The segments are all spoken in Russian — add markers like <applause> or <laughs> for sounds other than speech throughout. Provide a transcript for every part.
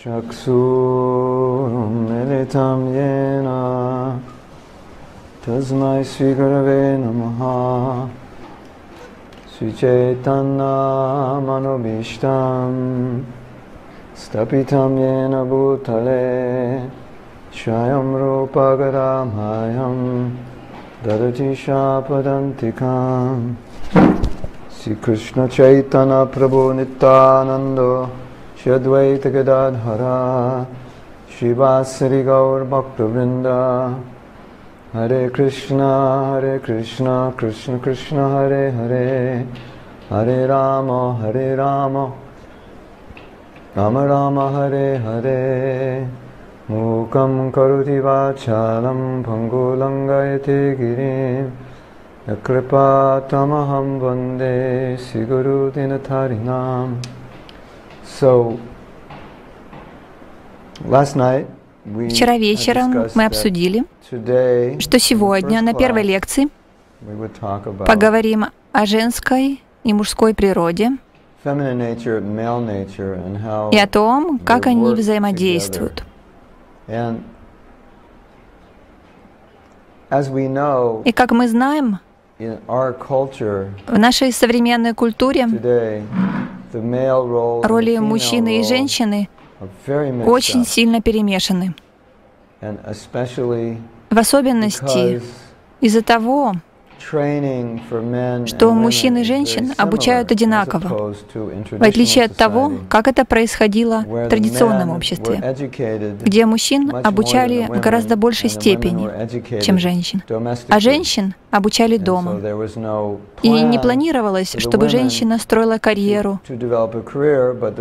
चक्षुरुन्मिलितं येन तस्मै श्रीगुरवे नमः। श्रीचैतन्यमनुभीष्टं स्थपितं येन भूतले। स्वयं रूपगदामह्यं ददति शापदन्तिकाम् श्रीकृष्णचैतन्यप्रभु नित्यानन्दो श्रीअद्वैतगदाधरा श्रीवासरिगौरभक्तवृन्द हरे कृष्ण हरे कृष्ण कृष्ण कृष्ण हरे हरे हरे राम हरे राम राम राम हरे हरे मूकं करोति वाचालं भङ्गुलङ्गयति गिरिं कृपातमहं वन्दे श्रीगुरुदिनधारिणाम् So, last night we Вчера вечером мы обсудили, что сегодня на первой лекции поговорим о женской и мужской природе и о том, как они взаимодействуют. И как мы знаем, в нашей современной культуре роли мужчины и женщины очень сильно перемешаны. В особенности из-за того, что мужчин и женщин обучают одинаково, в отличие от того, как это происходило в традиционном обществе, где мужчин обучали в гораздо большей степени, чем женщин, а женщин обучали дома. И не планировалось, чтобы женщина строила карьеру.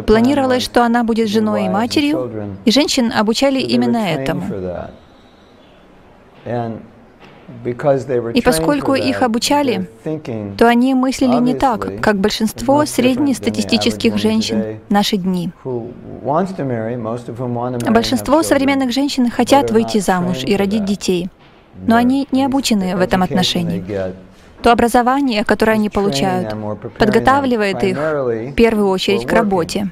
Планировалось, что она будет женой и матерью, и женщин обучали именно этому. И поскольку их обучали, то они мыслили не так, как большинство среднестатистических женщин наши дни. Большинство современных женщин хотят выйти замуж и родить детей, но они не обучены в этом отношении. То образование, которое они получают, подготавливает их в первую очередь к работе.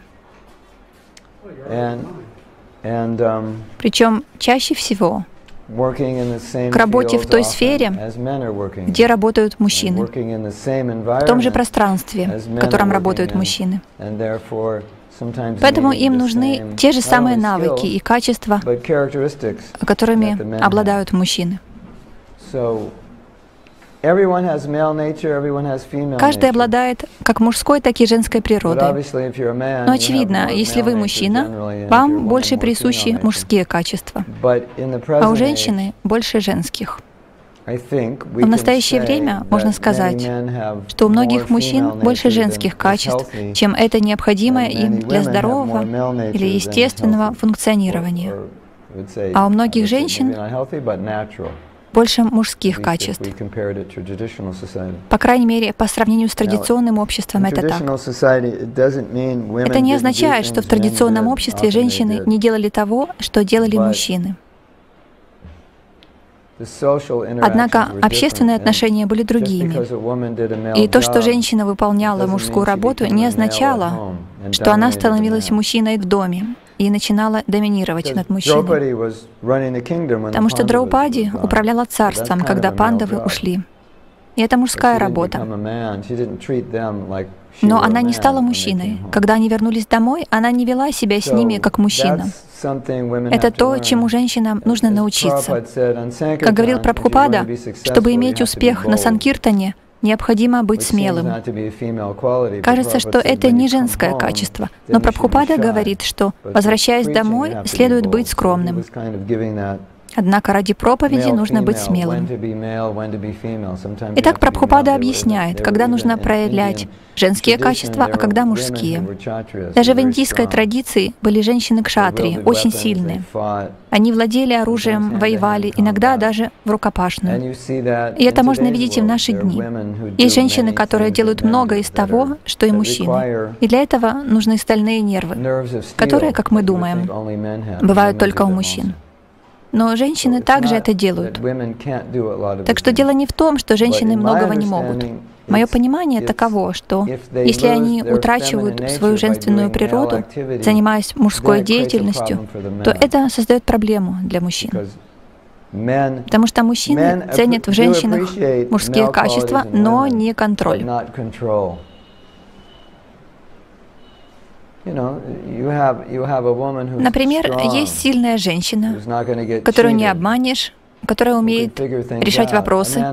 Um, Причем чаще всего, к работе в той сфере, где работают мужчины, в том же пространстве, в котором работают мужчины. Поэтому им нужны те же самые навыки и качества, которыми обладают мужчины. Каждый обладает как мужской, так и женской природой. Но очевидно, если вы мужчина, вам больше присущи мужские качества, а у женщины больше женских. В настоящее время можно сказать, что у многих мужчин больше женских качеств, чем это необходимо им для здорового или естественного функционирования. А у многих женщин Больше мужских качеств. По крайней мере, по сравнению с традиционным обществом это так. Это не означает, что в традиционном обществе женщины не делали того, что делали мужчины. Однако общественные отношения были другими. И то, что женщина выполняла мужскую работу, не означало, что она становилась мужчиной в доме и начинала доминировать над мужчиной. Потому что Драупади управляла царством, когда пандавы ушли. И это мужская работа. Но она не стала мужчиной. Когда они вернулись домой, она не вела себя с ними как мужчина. Это то, чему женщинам нужно научиться. Как говорил Прабхупада, чтобы иметь успех на. Санкиртане, необходимо быть смелым. Кажется, что это не женское качество. Но Прабхупада говорит, что, возвращаясь домой, следует быть скромным. Однако ради проповеди нужно быть смелым. Итак, Прабхупада объясняет, когда нужно проявлять женские качества, а когда мужские. Даже в индийской традиции были женщины They кшатрии, wielded очень сильные. Они владели оружием, воевали, иногда даже в рукопашную. И это можно видеть и в наши дни. Есть женщины, которые делают do из того, что и мужчины. И для этого нужны стальные нервы. которые, как мы думаем. Бывают только у мужчин. Но женщины также это делают. Так что дело не в том, что женщины многого не могут. Мое понимание таково, что если они утрачивают свою женственную природу, занимаясь мужской деятельностью, то это создает проблему для мужчин. Потому что мужчины ценят в женщинах мужские качества, но не контроль. not control. You know, you have you have a woman who's Например, есть сильная женщина, которую не обманешь, которая умеет решать вопросы.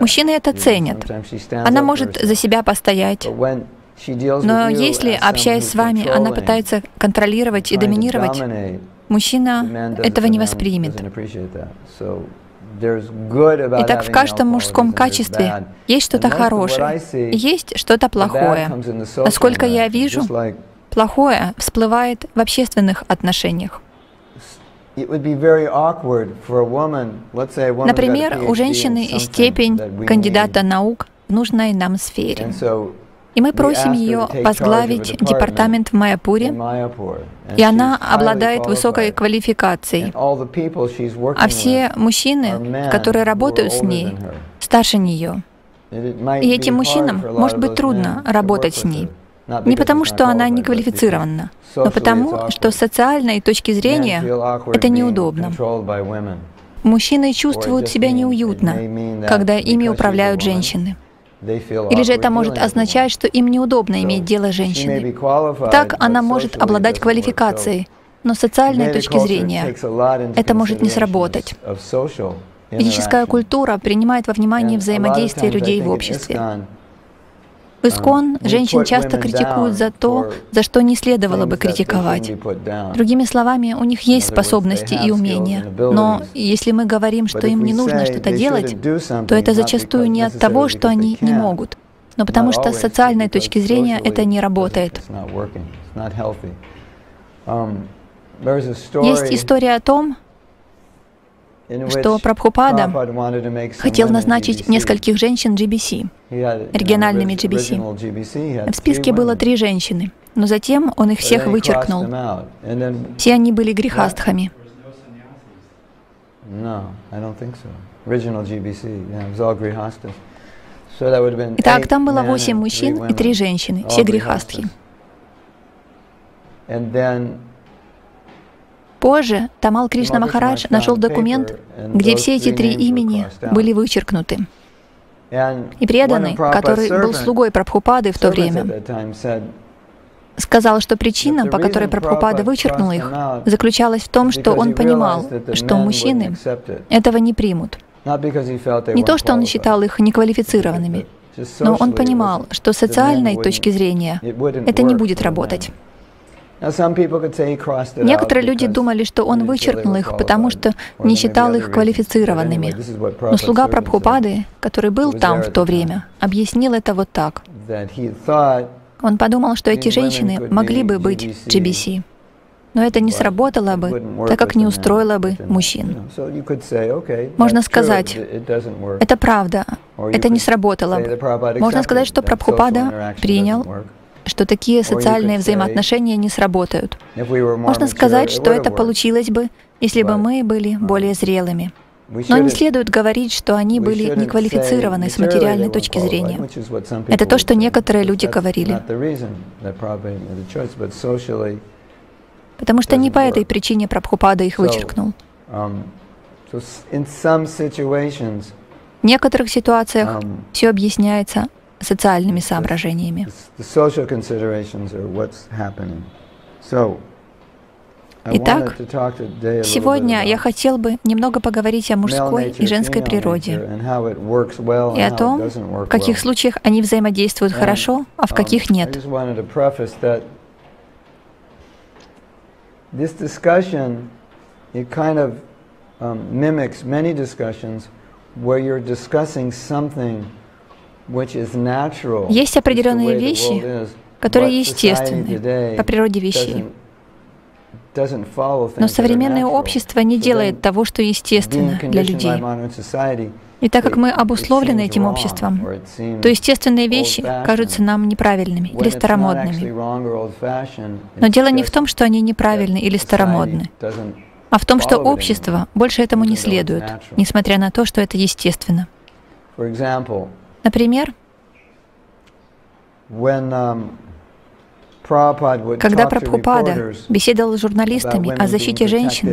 Мужчины это ценят. Она может за себя постоять. Но если, общаясь с вами, она пытается контролировать и доминировать, мужчина этого не воспримет. Итак, в каждом мужском качестве есть что-то хорошее, есть что-то плохое. Насколько я вижу, Плохое всплывает в общественных отношениях. Например, у женщины степень кандидата наук в нужной нам сфере. И мы просим ее возглавить департамент в Майапуре, и она обладает высокой квалификацией. А все мужчины, которые работают с ней, старше нее. И этим мужчинам может быть трудно работать с ней. Не потому, что она не квалифицирована, но потому, что с социальной точки зрения это неудобно. Мужчины чувствуют себя неуютно, когда ими управляют женщины. Или же это может означать, что им неудобно иметь дело с женщиной. Так она может обладать квалификацией, но с социальной точки зрения это может не сработать. interaction. культура принимает во внимание взаимодействие людей в обществе. В Искон женщин часто критикуют за то, за что не следовало бы критиковать. Другими словами, у них есть способности и умения, но если мы говорим, что им не нужно что-то делать, то это зачастую не от того, что они не могут, но потому что с социальной точки зрения это не работает. Um, Есть история о том, что Прабхупада хотел назначить нескольких женщин GBC. Региональными GBC. В списке было три женщины, но затем он их всех вычеркнул. Все они были грехастхами. Итак, там было восемь мужчин и три женщины, все грехастхи. Позже Тамал Кришна Махарадж нашел документ, где все эти три имени были вычеркнуты. И преданный, который был слугой Прабхупады в то время, сказал, что причина, по которой Прабхупада вычеркнул их, заключалась в том, что он понимал, что мужчины этого не примут. Не то, что он считал их неквалифицированными, но он понимал, что с социальной точки зрения это не будет работать. Некоторые люди думали, что он вычеркнул их, потому что не считал их квалифицированными. Но слуга Прабхупады, который был там в то время, объяснил это вот так. Он подумал, что эти женщины могли бы быть GBC, но это не сработало бы, так как не устроило бы мужчин. Можно сказать. Это правда, это не сработало бы. Можно сказать, что Прабхупада принял. Что такие социальные взаимоотношения не сработают. Можно сказать, что это получилось бы, если бы мы были более зрелыми. Но не следует говорить, что они были неквалифицированы с материальной точки зрения. Это то, что некоторые люди говорили. Потому что не по этой причине Прабхупада их вычеркнул. um, В некоторых ситуациях um, все объясняется социальными соображениями. Итак, Сегодня я хотел бы немного поговорить о мужской и женской природе и о том, в каких случаях они взаимодействуют хорошо, а в um, каких нет. just wanted to preface that this discussion, it kind of um, mimics many discussions where you're discussing something. Есть определенные вещи, которые естественны по природе вещей. Но современное общество не делает того, что естественно для людей. И так как мы обусловлены этим обществом, то естественные вещи кажутся нам неправильными или старомодными. Но дело не в том, что они неправильны или старомодны, а в том, что общество больше этому не следует, несмотря на то, что это естественно. Например, um, Когда Прабхупада беседовал с журналистами о защите женщин,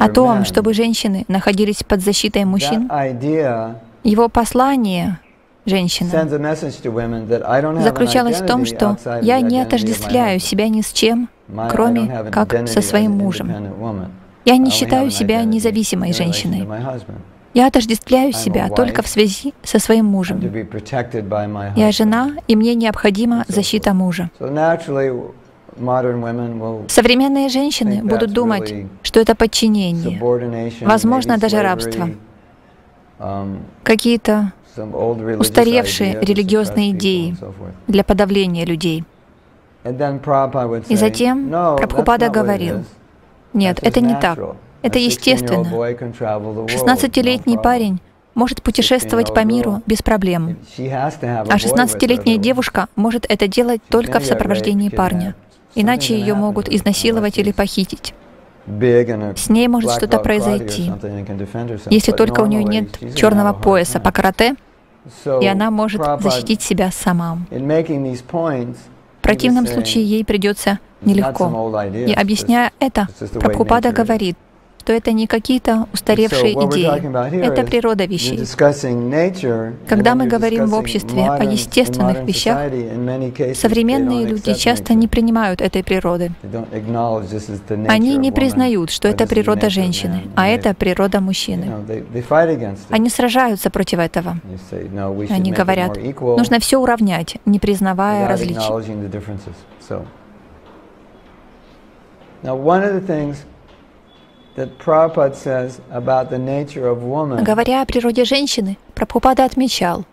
о том, чтобы женщины находились под защитой мужчин, его послание женщинам заключалось в том, что я не отождествляю себя ни с чем, кроме как со своим мужем. Я не считаю себя независимой женщиной. Я отождествляю себя только в связи со своим мужем. Я жена, и мне необходима защита мужа. Современные женщины будут думать, что это подчинение, Возможно, даже рабство. um, какие-то устаревшие религиозные идеи для подавления людей. И затем Прабхупада говорил. Нет, это не так. Это A 16-year-old естественно. boy can travel the world, no 16-летний problem. парень может путешествовать по миру без проблем, а boy with her, 16-летняя otherwise девушка может это делать только в сопровождении парня, иначе ее могут изнасиловать или похитить. С ней может что-то произойти, если только у нее нет черного пояса по карате, и она может защитить себя сама. В противном случае ей придется "It's not some нелегко. И объясняя это, Прабхупада nature is." говорит, что это не какие-то устаревшие идеи, это природа вещей. Когда мы говорим в обществе о естественных вещах, Современные люди часто не принимают этой природы. Они не признают, что это природа женщины, а это природа мужчины. Они сражаются против этого. They say, "No, we should Они говорят, нужно все уравнять, не признавая различий. acknowledging the differences." So, now one of the things Говоря о природе женщины, Прабхупада отмечал,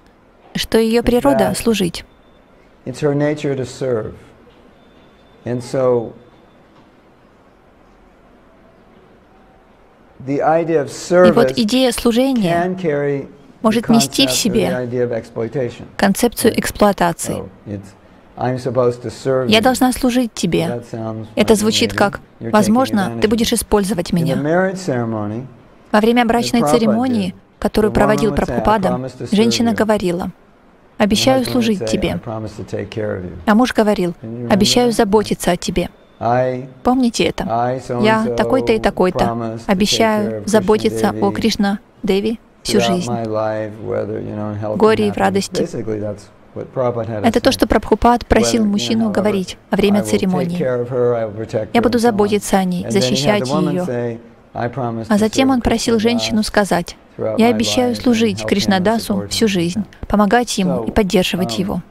что ее природа служить. It's her nature to serve. And so the idea of И вот идея служения может нести в себе концепцию эксплуатации. Я должна служить тебе. Это звучит как «возможно, ты будешь использовать меня». Во время брачной церемонии, которую проводил would say, "I Прабхупада, женщина you." говорила «обещаю служить тебе», а муж говорил «обещаю заботиться о тебе». Помните это? Я такой-то и такой-то обещаю заботиться о Кришна Деви всю жизнь. Горе и в радости. Это то, что Прабхупад просил мужчину говорить во время церемонии. Я буду заботиться о ней, защищать ее. А затем он просил женщину сказать, «Я обещаю служить Кришнадасу всю him». жизнь, помогать ему и поддерживать um, его».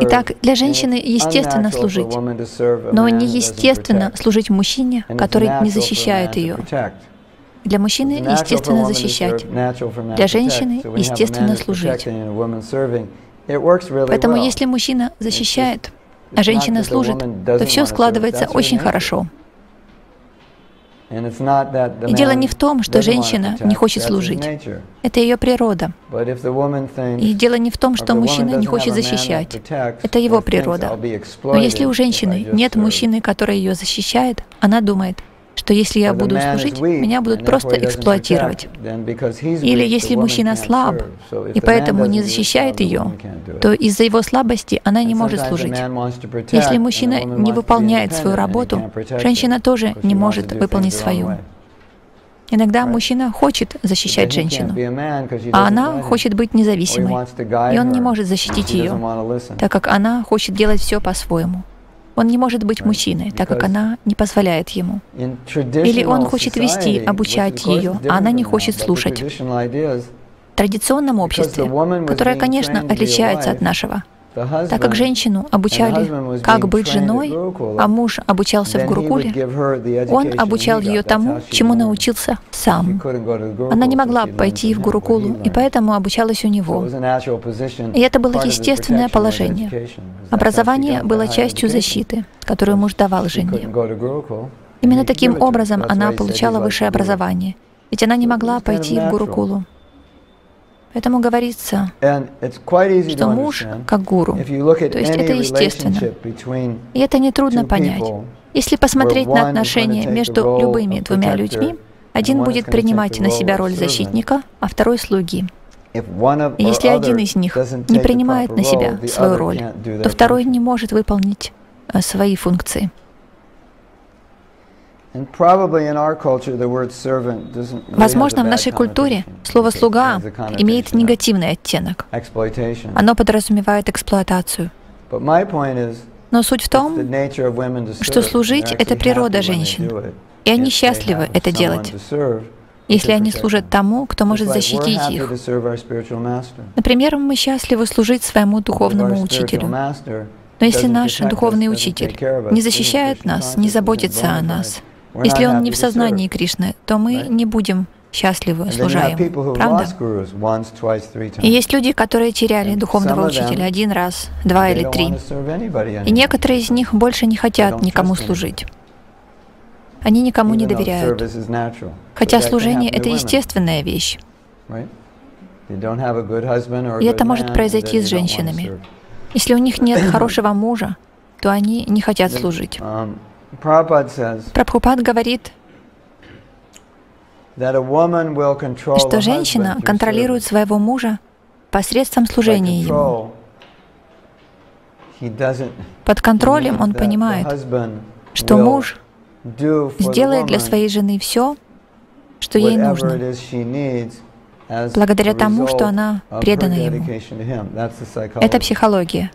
Итак, для женщины естественно служить, но неестественно служить мужчине, который не защищает ее. Для мужчины естественно защищать. Для женщины естественно служить. Поэтому если мужчина защищает, а женщина служит, то все складывается очень хорошо. И дело не в том, что женщина не хочет служить. Это ее природа. И дело не в том, что мужчина не хочет защищать. Это его природа. "I'll be Но если у женщины нет serve", мужчины, который ее защищает, она думает, что если я буду служить, меня будут просто эксплуатировать. Или если мужчина слаб, и поэтому не защищает ее, то из-за его слабости она не может служить. Если мужчина не выполняет свою работу, женщина тоже не может выполнить свою. Иногда мужчина хочет защищать женщину, а она хочет быть независимой, и он не может защитить ее, так как она хочет делать все по-своему. Он не может быть мужчиной, так как она не позволяет ему. Или он хочет вести, обучать ее, а она не хочет слушать. В традиционном обществе, которое, конечно, отличается от нашего, так как женщину обучали, как быть женой, а муж обучался в Гурукуле, он обучал ее тому, чему научился сам. Она не могла пойти в Гурукулу, и поэтому обучалась у него. И это было естественное положение. Образование было частью защиты, которую муж давал жене. Именно таким образом она получала высшее образование, ведь она не могла пойти в. Гурукулу. Поэтому говорится, что муж как гуру. То есть это естественно. И это нетрудно понять. Если посмотреть на отношения между любыми двумя людьми, Один будет принимать на себя роль защитника, а второй — слуги. Если один из них не принимает на себя свою роль, то второй не может выполнить э, свои функции. Возможно, в нашей культуре слово «слуга» имеет негативный оттенок. Оно подразумевает эксплуатацию. Но суть в том, что служить — это природа женщин, и они счастливы это делать, если они служат тому, кто может защитить их. Например, мы счастливы служить своему духовному учителю. Но если наш духовный учитель не защищает нас, не заботится о нас, если он не в сознании Кришны, то мы не будем счастливы, служа ему. Правда? И есть люди, которые теряли духовного учителя один раз, два или три. И некоторые из них больше не хотят никому служить. Они никому не доверяют. Хотя служение — это естественная вещь. И это может произойти с женщинами. Если у них нет <coughs> хорошего мужа, то они не хотят служить. Прабхупад говорит, что женщина контролирует своего мужа посредством служения ему. Под контролем он понимает, что муж сделает для своей жены все, что ей нужно, благодаря тому, что она предана ему. Это психология.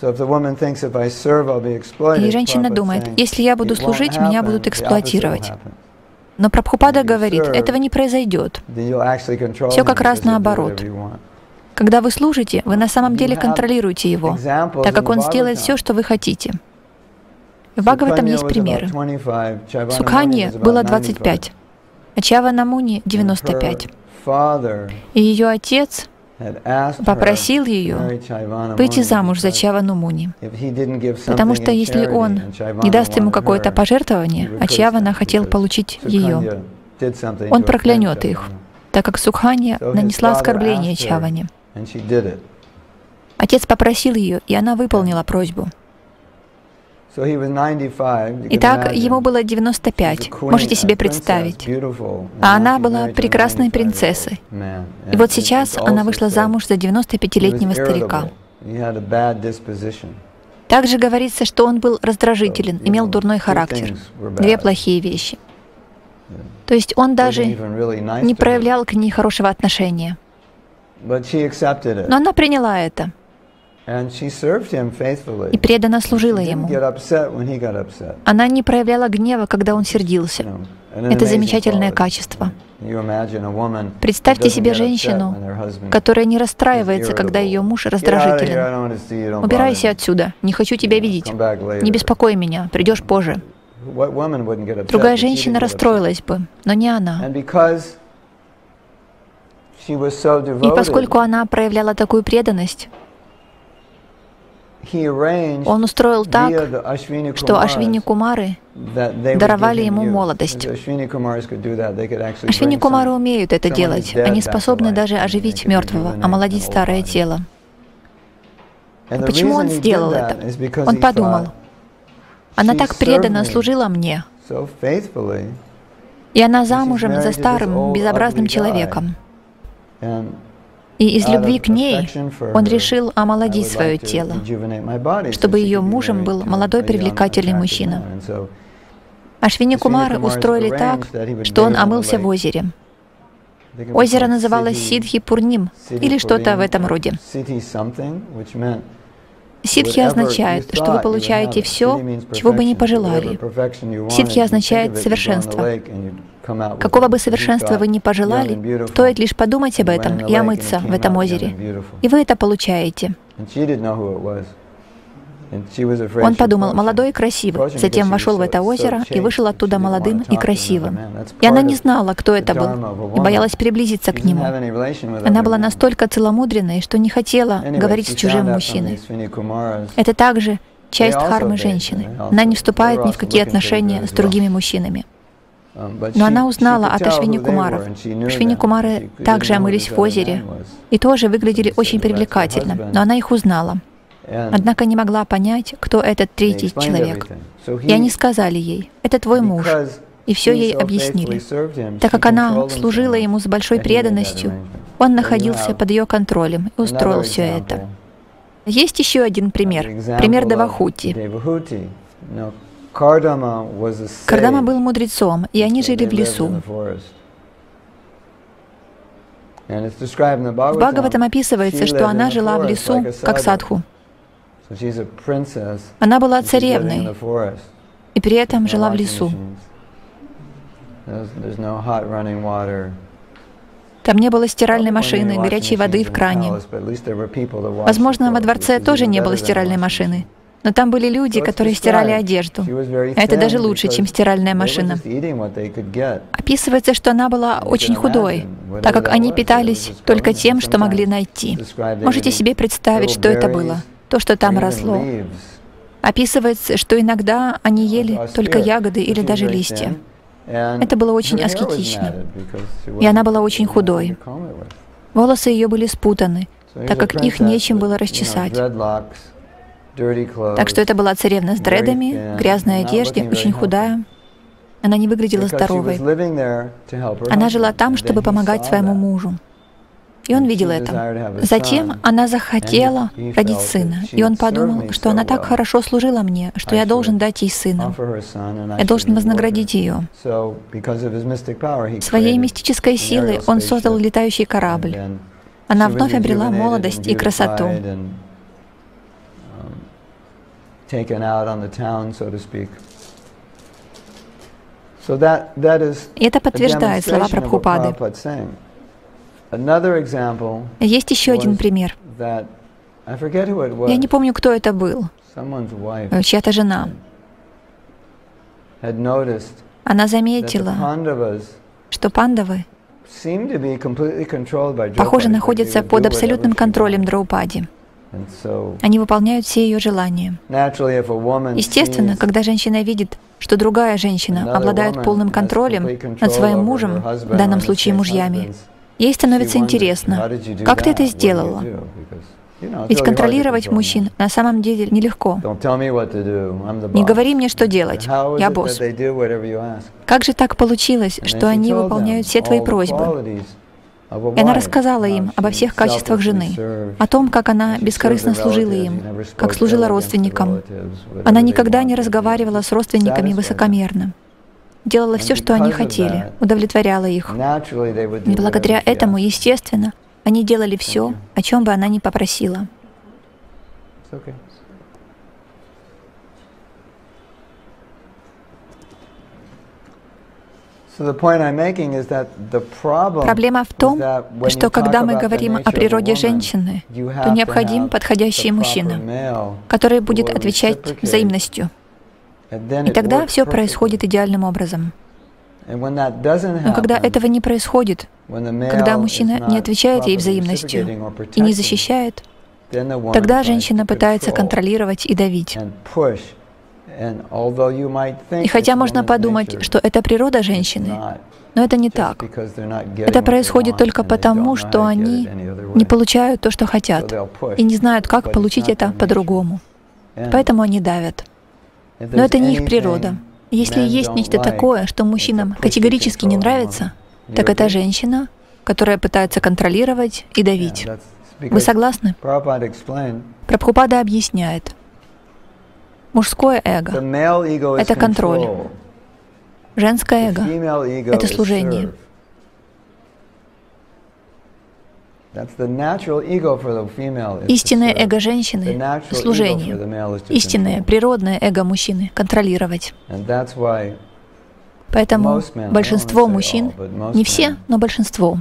И женщина думает, если я буду служить, меня будут эксплуатировать. Но Прабхупада говорит, этого не произойдет. Все как раз наоборот. Когда вы служите, вы на самом деле контролируете его, так как он сделает все, что вы хотите. В Бхагаватам есть примеры. Сукханье было 25, а Чава Намуни 95. И ее отец попросил ее выйти замуж за Чавану Муни. Потому что если он не даст ему какое-то пожертвование, а Чавана хотел получить ее, он проклянет их, так как Сукханья нанесла оскорбление Чаване. Отец попросил ее, и она выполнила просьбу. Итак, ему было 95, можете себе представить. А она была прекрасной принцессой. И вот сейчас она вышла замуж за 95-летнего старика. Также говорится, что он был раздражителен, имел дурной характер. Две плохие вещи. То есть он даже не проявлял к ней хорошего отношения. Но она приняла это и преданно служила ему. Она не проявляла гнева, когда он сердился. Это замечательное качество. Представьте себе женщину, которая не расстраивается, когда ее муж раздражителен. «Убирайся отсюда, не хочу тебя видеть. Не беспокой меня, придешь позже». Другая женщина расстроилась бы, но не она. И поскольку она проявляла такую преданность, он устроил так, что Ашвини Кумары даровали ему молодость. Ашвини Кумары умеют это делать. Они способны даже оживить мертвого, омолодить старое тело. Почему он сделал это? Он подумал, она так преданно служила мне, и она замужем за старым, безобразным человеком. И из любви к ней он решил омолодить свое тело, чтобы ее мужем был молодой привлекательный мужчина. Ашвини Кумары устроили так, что он омылся в озере. Озеро называлось Сидхи Пурним или что-то в этом роде. Сидхи означает, что вы получаете все, чего бы ни пожелали. Сидхи означает совершенство. Какого бы совершенства вы ни пожелали, стоит лишь подумать об этом и омыться в этом озере. И вы это получаете. Он подумал, молодой и красивый. Затем вошел в это озеро и вышел оттуда молодым и красивым. И она не знала, кто это был, и боялась приблизиться к нему. Она была настолько целомудренной, что не хотела говорить с чужим мужчиной. Это также часть хармы женщины. Она не вступает ни в какие отношения с другими мужчинами. Но она узнала от Ашвини Кумаров. Ашвини Кумары также омылись в озере и тоже выглядели очень привлекательно, но она их узнала. Однако не могла понять, кто этот третий человек. И они сказали ей, это твой муж, и все ей объяснили. Так как она служила ему с большой преданностью, он находился под ее контролем и устроил все это. Есть еще один пример, пример Давахути. Кардама был мудрецом, и они жили в лесу. В Бхагаватам описывается, что она жила в лесу как садху. Она была царевной и при этом жила в лесу. Там не было стиральной машины, горячей воды в кране. Возможно, во дворце тоже не было стиральной машины. Но там были люди, которые стирали одежду. Это даже лучше, чем стиральная машина. Описывается, что она была очень худой, так как они питались только тем, что могли найти. Можете себе представить, что это было, то, что там росло. Описывается, что иногда они ели только ягоды или даже листья. Это было очень аскетично. И она была очень худой. Волосы ее были спутаны, так как их нечем было расчесать. Так что это была царевна с дредами, грязной одежде, очень худая. Она не выглядела здоровой. Она жила там, чтобы помогать своему мужу. И он видел это. Затем она захотела родить сына, и он подумал, что она так хорошо служила мне, что я должен дать ей сына. Я должен вознаградить ее. Своей мистической силой он создал летающий корабль. Она вновь обрела молодость и красоту. Это подтверждает слова Прабхупады. Есть еще один пример. Я не помню, кто это был. Э, чья-то жена. Она заметила, что пандавы, похоже, находятся под абсолютным контролем Драупади. Они выполняют все ее желания. Естественно, когда женщина видит, что другая женщина обладает полным контролем над своим мужем, в данном случае мужьями, Ей становится интересно, как ты это сделала? Ведь контролировать мужчин на самом деле нелегко. Не говори мне, что делать. Я босс. Как же так получилось, что они выполняют все твои просьбы? И она рассказала им обо всех качествах жены, о том, как она бескорыстно служила им, как служила родственникам. Она никогда не разговаривала с родственниками высокомерно делала все, что они хотели, удовлетворяла их. И благодаря этому, естественно, они делали все, о чем бы она ни попросила. Проблема в том, что когда мы говорим о природе женщины, то необходим подходящий мужчина, который будет отвечать взаимностью. И тогда все происходит идеальным образом. Но когда этого не происходит, когда мужчина не отвечает ей взаимностью и не защищает, тогда женщина пытается контролировать и давить. И хотя можно подумать, что это природа женщины, но это не так. Это происходит только потому, что они не получают то, что хотят, и не знают, как получить это по-другому. Поэтому они давят. Но это не их природа. Если есть нечто такое, что мужчинам категорически не нравится, так это женщина, которая пытается контролировать и давить. Вы согласны? Прабхупада объясняет. Мужское эго — это контроль. Женское эго — это служение. Истинное эго женщины — служение. Истинное, природное эго мужчины — контролировать. Поэтому большинство мужчин, не все, но большинство,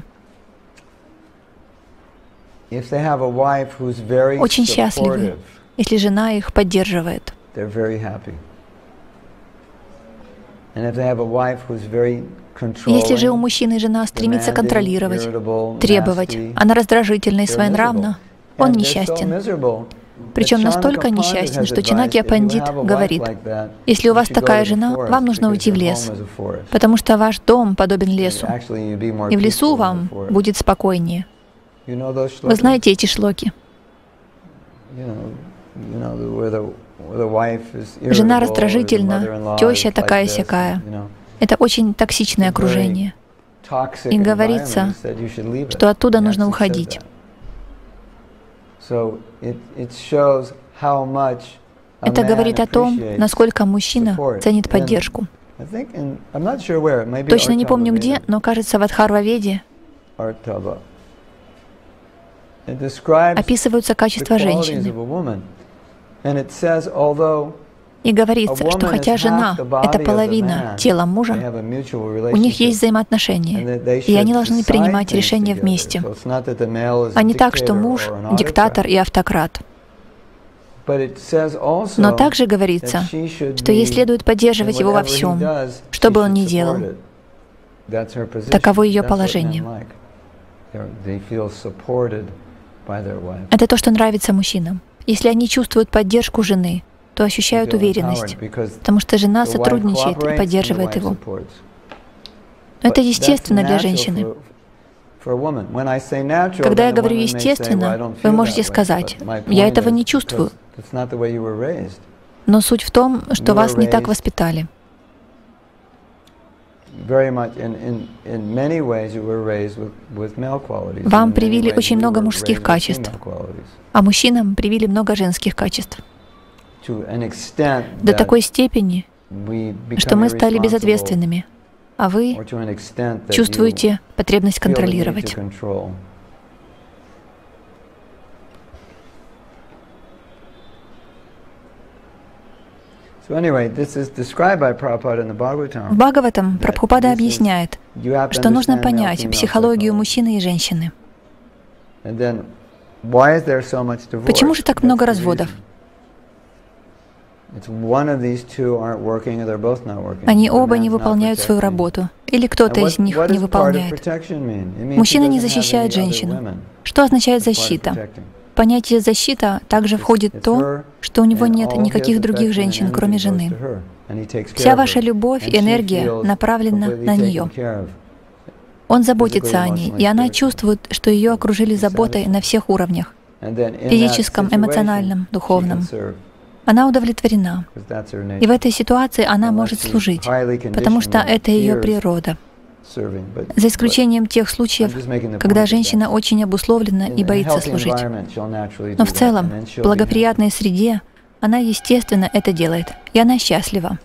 очень счастливы, если жена их поддерживает. Если же у мужчины жена стремится контролировать, требовать, она раздражительна и своенравна, он несчастен. Причем настолько несчастен, что Чинакия Пандит говорит, если у вас такая жена, вам нужно уйти в лес, потому что ваш дом подобен лесу, и в лесу вам будет спокойнее. Вы знаете эти шлоки? Жена раздражительна, теща такая-сякая. Это очень токсичное окружение. И говорится, что оттуда нужно уходить. Это говорит о том, насколько мужчина ценит поддержку. Точно не помню где, но кажется в Адхарваведе описываются качества женщины. И говорится, что хотя жена — это половина тела мужа, у них есть взаимоотношения, и они должны принимать решения вместе, а не так, что муж — диктатор и автократ. Но также говорится, что ей следует поддерживать его во всем, что бы он ни делал. Таково ее положение. Это то, что нравится мужчинам. Если они чувствуют поддержку жены, то ощущают уверенность, потому что жена сотрудничает и поддерживает его. Но это естественно для женщины. Когда я говорю «естественно», вы можете сказать, «Я этого не чувствую». Но суть в том, что вас не так воспитали. Вам привили очень много мужских качеств, а мужчинам привили много женских качеств. До такой степени, что мы стали безответственными, а вы чувствуете потребность контролировать. В Бхагаватам Прабхупада объясняет, что нужно понять психологию мужчины и женщины. Почему же так много разводов? Они оба не выполняют свою работу, или кто-то из них не выполняет. Мужчина не защищает женщину. Что означает защита? Понятие «защита» также входит то, что у него нет никаких других женщин, кроме жены. Вся ваша любовь и энергия направлена на нее. Он заботится о ней, и она чувствует, что ее окружили заботой на всех уровнях — физическом, эмоциональном, духовном. Она удовлетворена. И в этой ситуации она может служить, потому что это ее природа за исключением тех случаев, когда женщина очень обусловлена и боится служить. Но в целом, в благоприятной среде она, естественно, это делает, и она счастлива.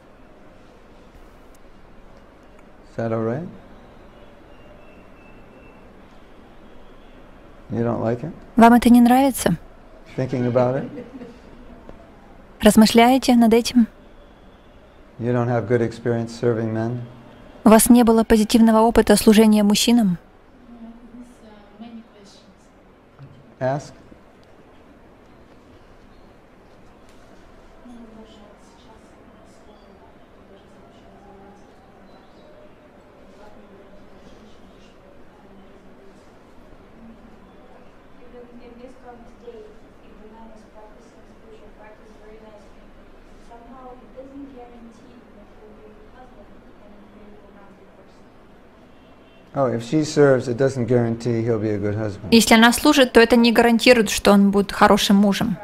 Вам это не нравится? Размышляете над этим? У вас не было позитивного опыта служения мужчинам? Ask. Если она служит, то это не гарантирует, что он будет хорошим мужем.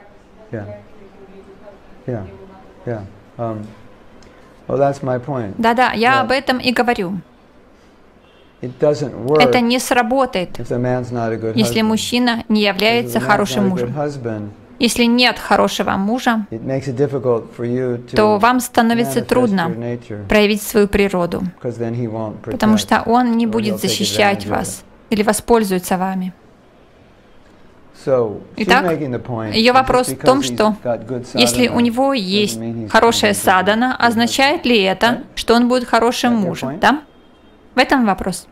Um, Да-да, я об этом и говорю. Это не сработает, если мужчина не является хорошим мужем. Если нет хорошего мужа, то вам становится трудно проявить свою природу, потому что он не будет защищать вас или воспользуется вами. Итак, ее вопрос в том, что если у него есть хорошая садана, означает ли это, что он будет хорошим мужем? Да? В этом вопрос.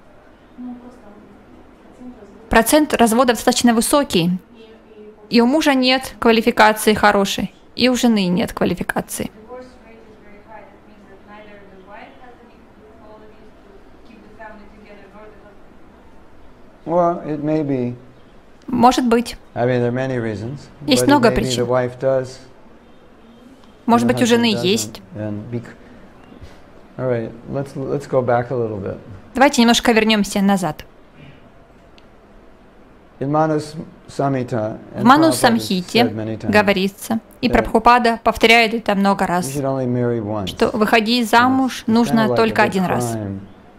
Процент развода достаточно высокий, и у мужа нет квалификации хорошей, и у жены нет квалификации. Может быть. Есть много причин. Может быть, у жены есть. Давайте немножко вернемся назад. В Ману Самхите говорится, и Прабхупада повторяет это много раз, что выходить замуж нужно только один раз.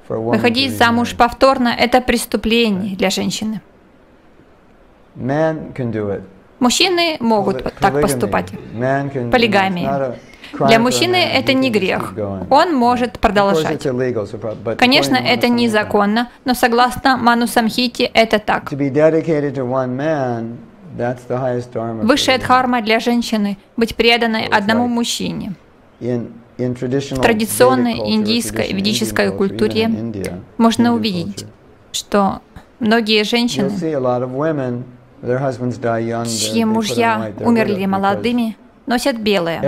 Выходить замуж повторно – это преступление для женщины. Мужчины могут так поступать. Полигамия. Для мужчины это не грех. Он может продолжать. Конечно, это незаконно, но согласно Ману Самхите это так. Высшая дхарма для женщины – быть преданной одному мужчине. В традиционной индийской ведической культуре можно увидеть, что многие женщины, чьи мужья умерли молодыми, носят белое.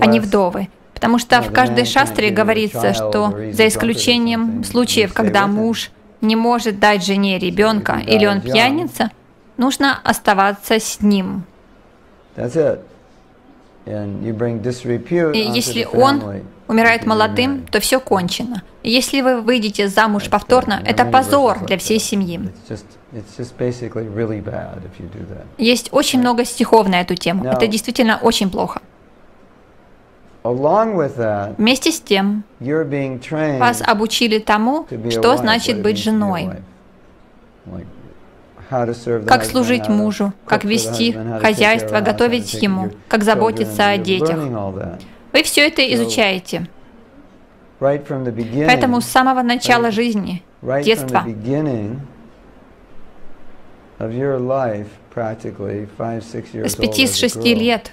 Они вдовы. Потому что в каждой шастре говорится, что за исключением случаев, когда муж не может дать жене ребенка или он пьяница, нужно оставаться с ним. И если он умирает молодым, то все кончено. И если вы выйдете замуж повторно, это позор для всей семьи. Есть очень много стихов на эту тему. Это действительно очень плохо. Вместе с тем, вас обучили тому, что значит быть женой, как служить мужу, как вести хозяйство, готовить ему, как заботиться о детях. Вы все это изучаете. Поэтому с самого начала жизни, детства, с пяти с шести лет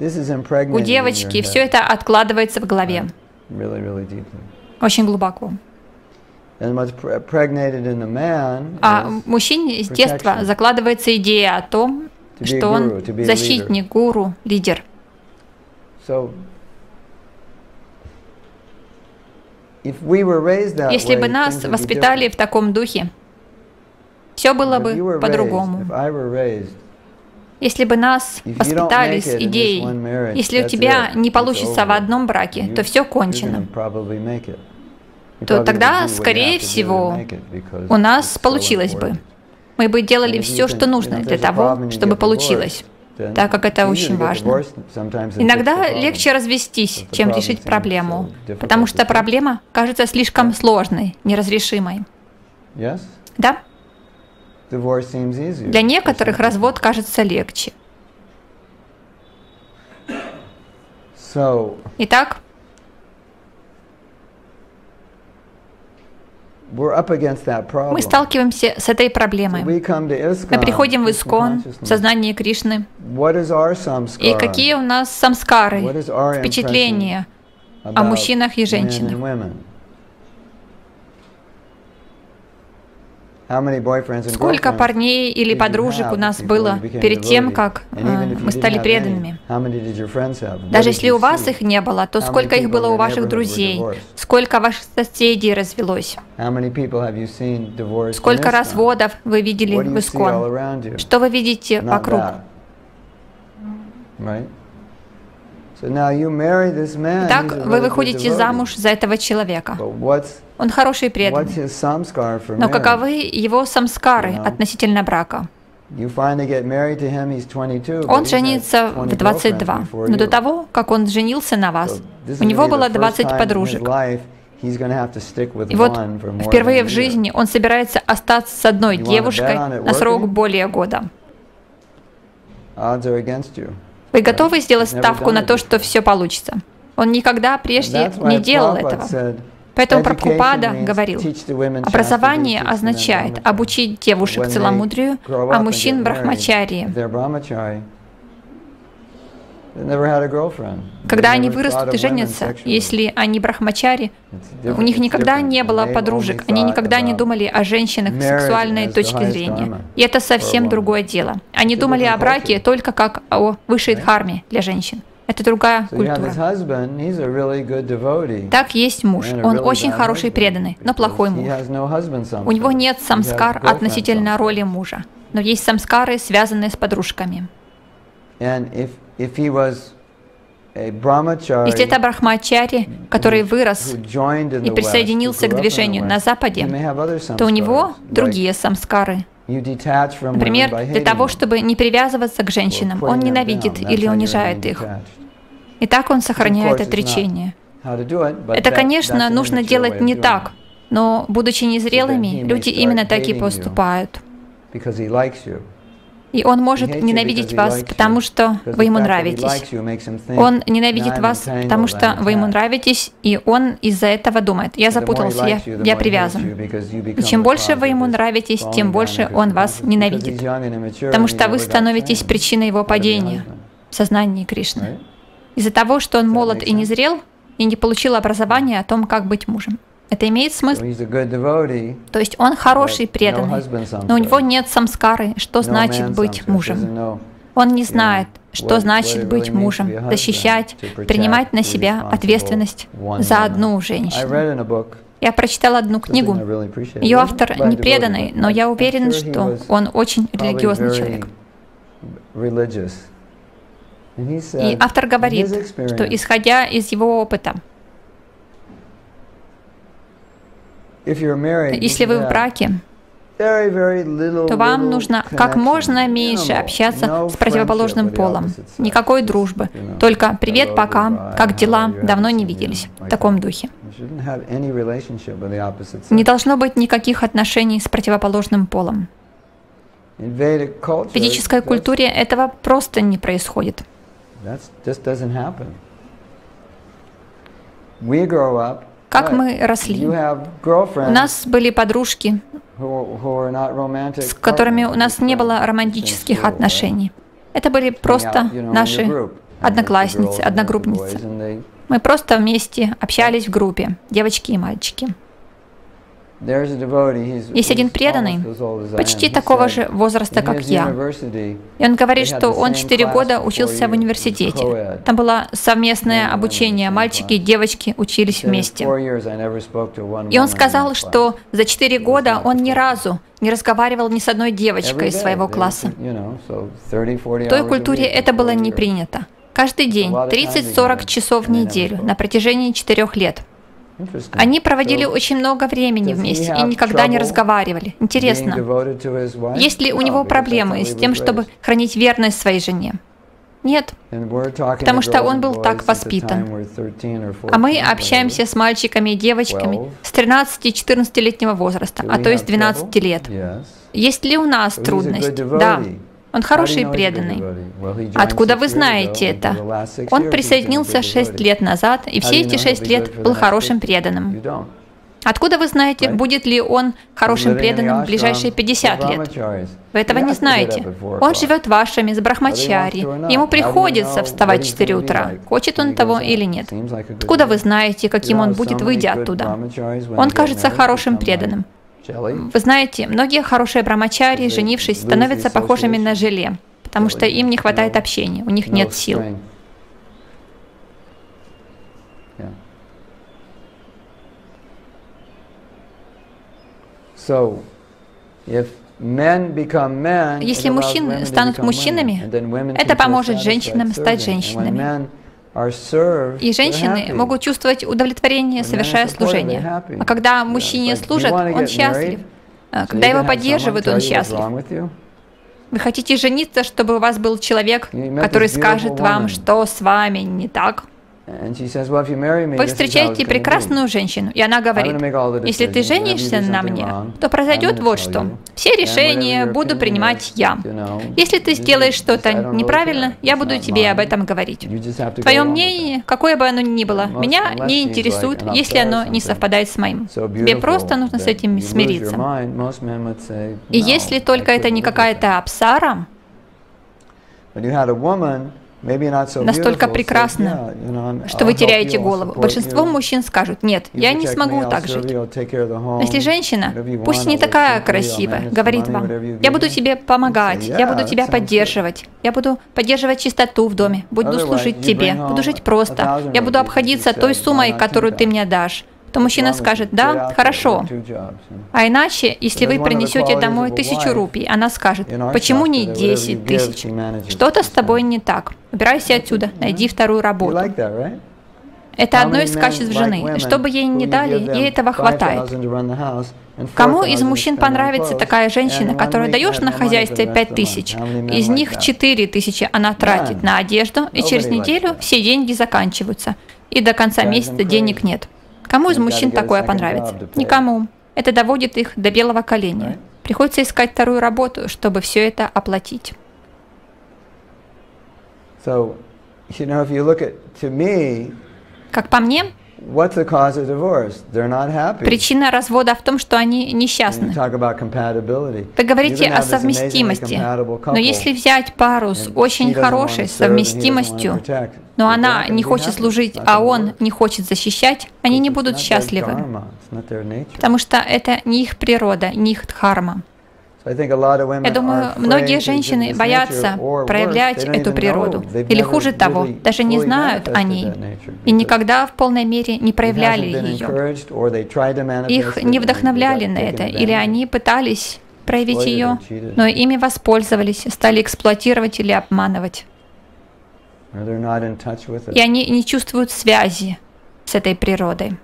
у девочки все это откладывается в голове. Очень глубоко. А мужчине с детства закладывается идея о том, что он защитник, гуру, лидер. Если бы нас воспитали в таком духе, все было бы по-другому. Если бы нас воспитали с идеей, если у тебя не получится в одном браке, то все кончено, то тогда, скорее всего, у нас получилось бы. Мы бы делали все, что нужно для того, чтобы получилось так как это очень важно. Иногда легче развестись, чем решить проблему, потому что проблема кажется слишком сложной, неразрешимой. Да? Для некоторых развод кажется легче. Итак, мы сталкиваемся с этой проблемой. Мы приходим в Искон, в сознание Кришны. И какие у нас самскары, впечатления о мужчинах и женщинах? Сколько парней или подружек у нас было перед тем, как э, мы стали преданными? Даже если у вас их не было, то сколько их было у ваших друзей? Сколько ваших соседей развелось? Сколько разводов вы видели в Искон? Что вы видите вокруг? Так вы выходите замуж за этого человека. Он хороший и преданный. Но каковы его самскары относительно брака? Он женится в 22, но до того, как он женился на вас, у него было 20 подружек. И вот впервые в жизни он собирается остаться с одной девушкой на срок более года. Вы готовы сделать ставку на то, что все получится? Он никогда прежде не делал этого. Поэтому Прабхупада говорил, образование означает обучить девушек целомудрию, а мужчин брахмачарии. Когда они вырастут и женятся, если они брахмачари, у них никогда не было подружек, они никогда не думали о женщинах с сексуальной точки зрения. И это совсем другое дело. Они думали о браке только как о высшей дхарме для женщин. Это другая культура. Так есть муж. Он очень хороший преданный, но плохой муж. У него нет самскар относительно роли мужа, но есть самскары, связанные с подружками. Если это брахмачари, который вырос и присоединился к движению на Западе, то у него другие самскары. Например, для того, чтобы не привязываться к женщинам, он ненавидит или унижает их. И так он сохраняет отречение. Это, конечно, нужно делать не так, но, будучи незрелыми, люди именно так и поступают. И он может ненавидеть вас, потому что вы ему нравитесь. Он ненавидит вас, потому что вы ему нравитесь, и он из-за этого думает, я запутался, я, я привязан. И чем больше вы ему нравитесь, тем больше он вас ненавидит, потому что вы становитесь причиной его падения в сознании Кришны. Из-за того, что он молод и незрел, и не получил образования о том, как быть мужем. Это имеет смысл. То есть он хороший преданный, но у него нет самскары, что значит быть мужем. Он не знает, что значит быть мужем, защищать, принимать на себя ответственность за одну женщину. Я прочитал одну книгу. Ее автор не преданный, но я уверен, что он очень религиозный человек. И автор говорит, что исходя из его опыта, Если вы в браке, то вам нужно как можно меньше общаться с противоположным полом. Никакой дружбы. Только «привет, пока», «как дела», «давно не виделись» в таком духе. Не должно быть никаких отношений с противоположным полом. В ведической культуре этого просто не происходит. Как мы росли. У нас были подружки, с которыми у нас не было романтических отношений. Это были просто наши одноклассницы, одногруппницы. Мы просто вместе общались в группе, девочки и мальчики. Есть один преданный, почти такого же возраста, как я. И он говорит, что он четыре года учился в университете. Там было совместное обучение, мальчики и девочки учились вместе. И он сказал, что за четыре года он ни разу не разговаривал ни с одной девочкой из своего класса. В той культуре это было не принято. Каждый день, 30-40 часов в неделю, на протяжении четырех лет. Они проводили очень много времени вместе и никогда не разговаривали. Интересно, есть ли у него проблемы с тем, чтобы хранить верность своей жене? Нет, потому что он был так воспитан. А мы общаемся с мальчиками и девочками с 13-14-летнего возраста, а то есть 12 лет. Есть ли у нас трудность? Да. Он хороший и преданный. Откуда вы знаете это? Он присоединился шесть лет назад, и все эти шесть лет был хорошим преданным. Откуда вы знаете, будет ли он хорошим преданным в ближайшие 50 лет? Вы этого не знаете. Он живет в Ашаме с Брахмачари. Ему приходится вставать в 4 утра. Хочет он того или нет? Откуда вы знаете, каким он будет, выйдя оттуда? Он кажется хорошим преданным. Вы знаете, многие хорошие брамачари, женившись, становятся похожими на желе, потому что им не хватает общения, у них нет сил. Если мужчины станут мужчинами, это поможет женщинам стать женщинами. И женщины могут чувствовать удовлетворение, совершая служение. А когда мужчине служат, он счастлив. Когда его поддерживают, он счастлив. Вы хотите жениться, чтобы у вас был человек, который скажет вам, что с вами не так? Вы встречаете прекрасную женщину, и она говорит, если ты женишься на мне, то произойдет вот что. Все решения буду принимать я. Если ты сделаешь что-то неправильно, я буду тебе об этом говорить. Твое мнение, какое бы оно ни было, меня не интересует, если оно не совпадает с моим. Тебе просто нужно с этим смириться. И если только это не какая-то абсара, настолько прекрасно, что вы теряете голову. Большинство мужчин скажут, нет, я не смогу так жить. Но если женщина, пусть не такая красивая, говорит вам, я буду тебе помогать, я буду тебя поддерживать, я буду поддерживать чистоту в доме, буду служить тебе, буду жить просто, я буду обходиться той суммой, которую ты мне дашь то мужчина скажет, да, хорошо. А иначе, если вы принесете домой тысячу рупий, она скажет, почему не десять тысяч? Что-то с тобой не так. Убирайся отсюда, найди вторую работу. Это одно из качеств жены. Что бы ей ни дали, ей этого хватает. Кому из мужчин понравится такая женщина, которой даешь на хозяйстве пять тысяч, из них четыре тысячи она тратит на одежду, и через неделю все деньги заканчиваются, и до конца месяца денег нет. Кому из мужчин такое понравится? Никому. Это доводит их до белого коленя. Приходится искать вторую работу, чтобы все это оплатить. Как по мне, Причина развода в том, что они несчастны. Вы говорите о совместимости, но если взять пару с очень хорошей совместимостью, но она не хочет служить, а он не хочет защищать, они не будут счастливы, потому что это не их природа, не их дхарма. Я думаю, многие женщины боятся проявлять эту природу, или хуже того, даже не знают о ней, и никогда в полной мере не проявляли ее. Их не вдохновляли на это, или они пытались проявить ее, но ими воспользовались, стали эксплуатировать или обманывать. И они не чувствуют связи с этой природой.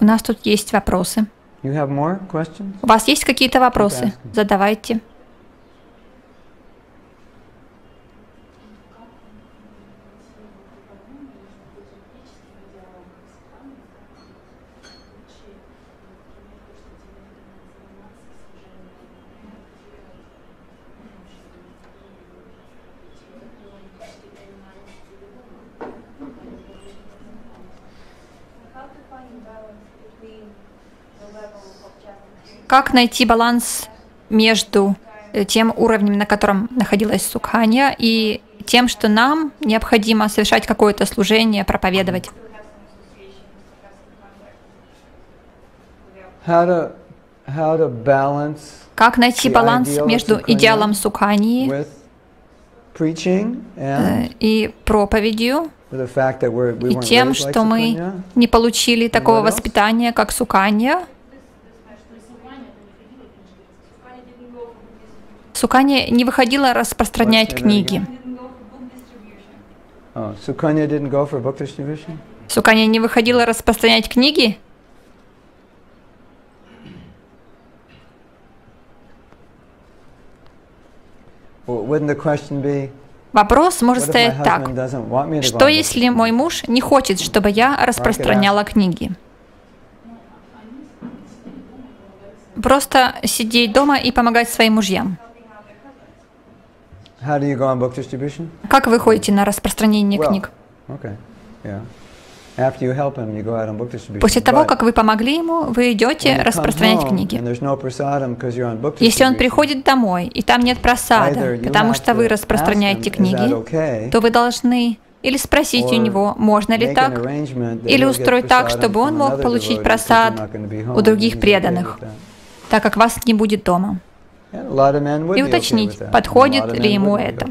У нас тут есть вопросы. У вас есть какие-то вопросы? Задавайте. Как найти баланс между э, тем уровнем, на котором находилась Сукханья, и тем, что нам необходимо совершать какое-то служение, проповедовать? как найти баланс между идеалом Сукханьи э, и проповедью, и тем, что мы не получили такого воспитания, как Суканья, Суканья не выходила распространять книги. Oh, Суканья не выходила распространять книги? Вопрос может стоять так. Что если мой муж не хочет, чтобы я распространяла книги? Просто сидеть дома и помогать своим мужьям. Как вы ходите на распространение книг? После того, как вы помогли ему, вы идете распространять книги. Если он приходит домой, и там нет просада, потому что вы распространяете книги, то вы должны или спросить у него, можно ли так, или устроить так, чтобы он мог получить просад у других преданных, так как вас не будет дома и уточнить, подходит ли ему это.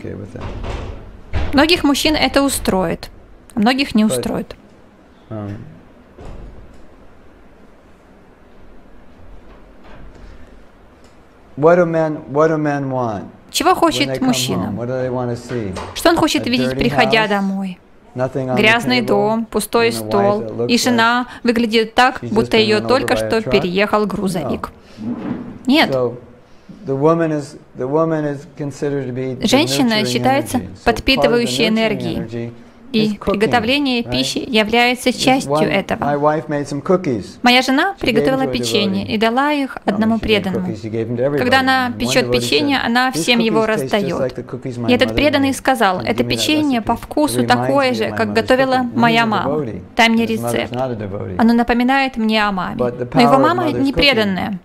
Многих мужчин это устроит, а многих не устроит. Um, Чего хочет мужчина? Что он хочет видеть, приходя домой? Грязный дом, пустой стол, и жена выглядит так, будто ее только что переехал грузовик. Нет, Женщина считается подпитывающей энергией. И приготовление пищи является частью этого. Моя жена приготовила печенье и дала их одному преданному. Когда она печет печенье, она всем его раздает. И этот преданный сказал, это печенье по вкусу такое же, как готовила моя мама. Дай мне рецепт. Оно напоминает мне о маме. Но его мама не преданная.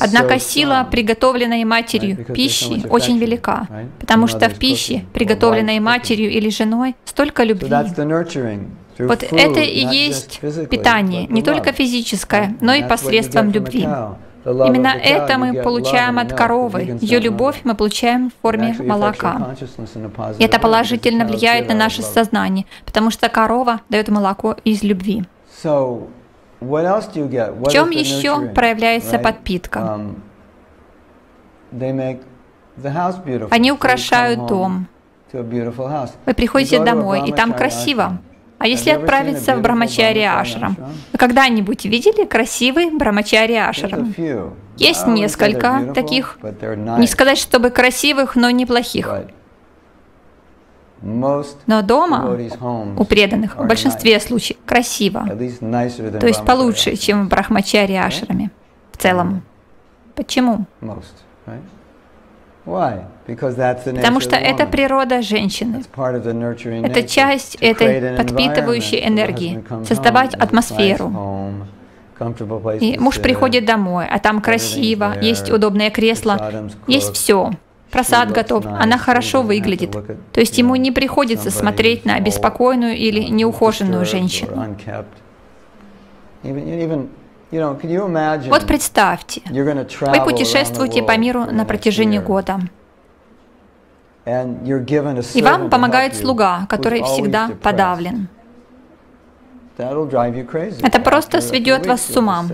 Однако сила приготовленной матерью пищи очень велика, потому что в пище, приготовленной матерью или женой, столько любви любви. Вот это и есть питание, не только физическое, но и посредством любви. Именно это мы получаем от коровы. Ее любовь мы получаем в форме молока. И это положительно влияет на наше сознание, потому что корова дает молоко из любви. В чем еще проявляется подпитка? Они украшают дом. Вы приходите домой, и там красиво. А если отправиться в Брахмачари Ашрам? Вы когда-нибудь видели красивый Брахмачари Ашрам? Есть несколько таких, не сказать, чтобы красивых, но неплохих. Но дома у преданных в большинстве случаев красиво, то есть получше, чем в Брахмачари Ашраме в целом. Почему? Потому что это природа женщины. Это часть этой подпитывающей энергии, создавать атмосферу. И муж приходит домой, а там красиво, есть удобное кресло, есть все. Просад готов, она хорошо выглядит. То есть ему не приходится смотреть на беспокойную или неухоженную женщину. Вот представьте, вы путешествуете по миру на протяжении года. И вам помогает слуга, который всегда подавлен. Это просто сведет вас с ума.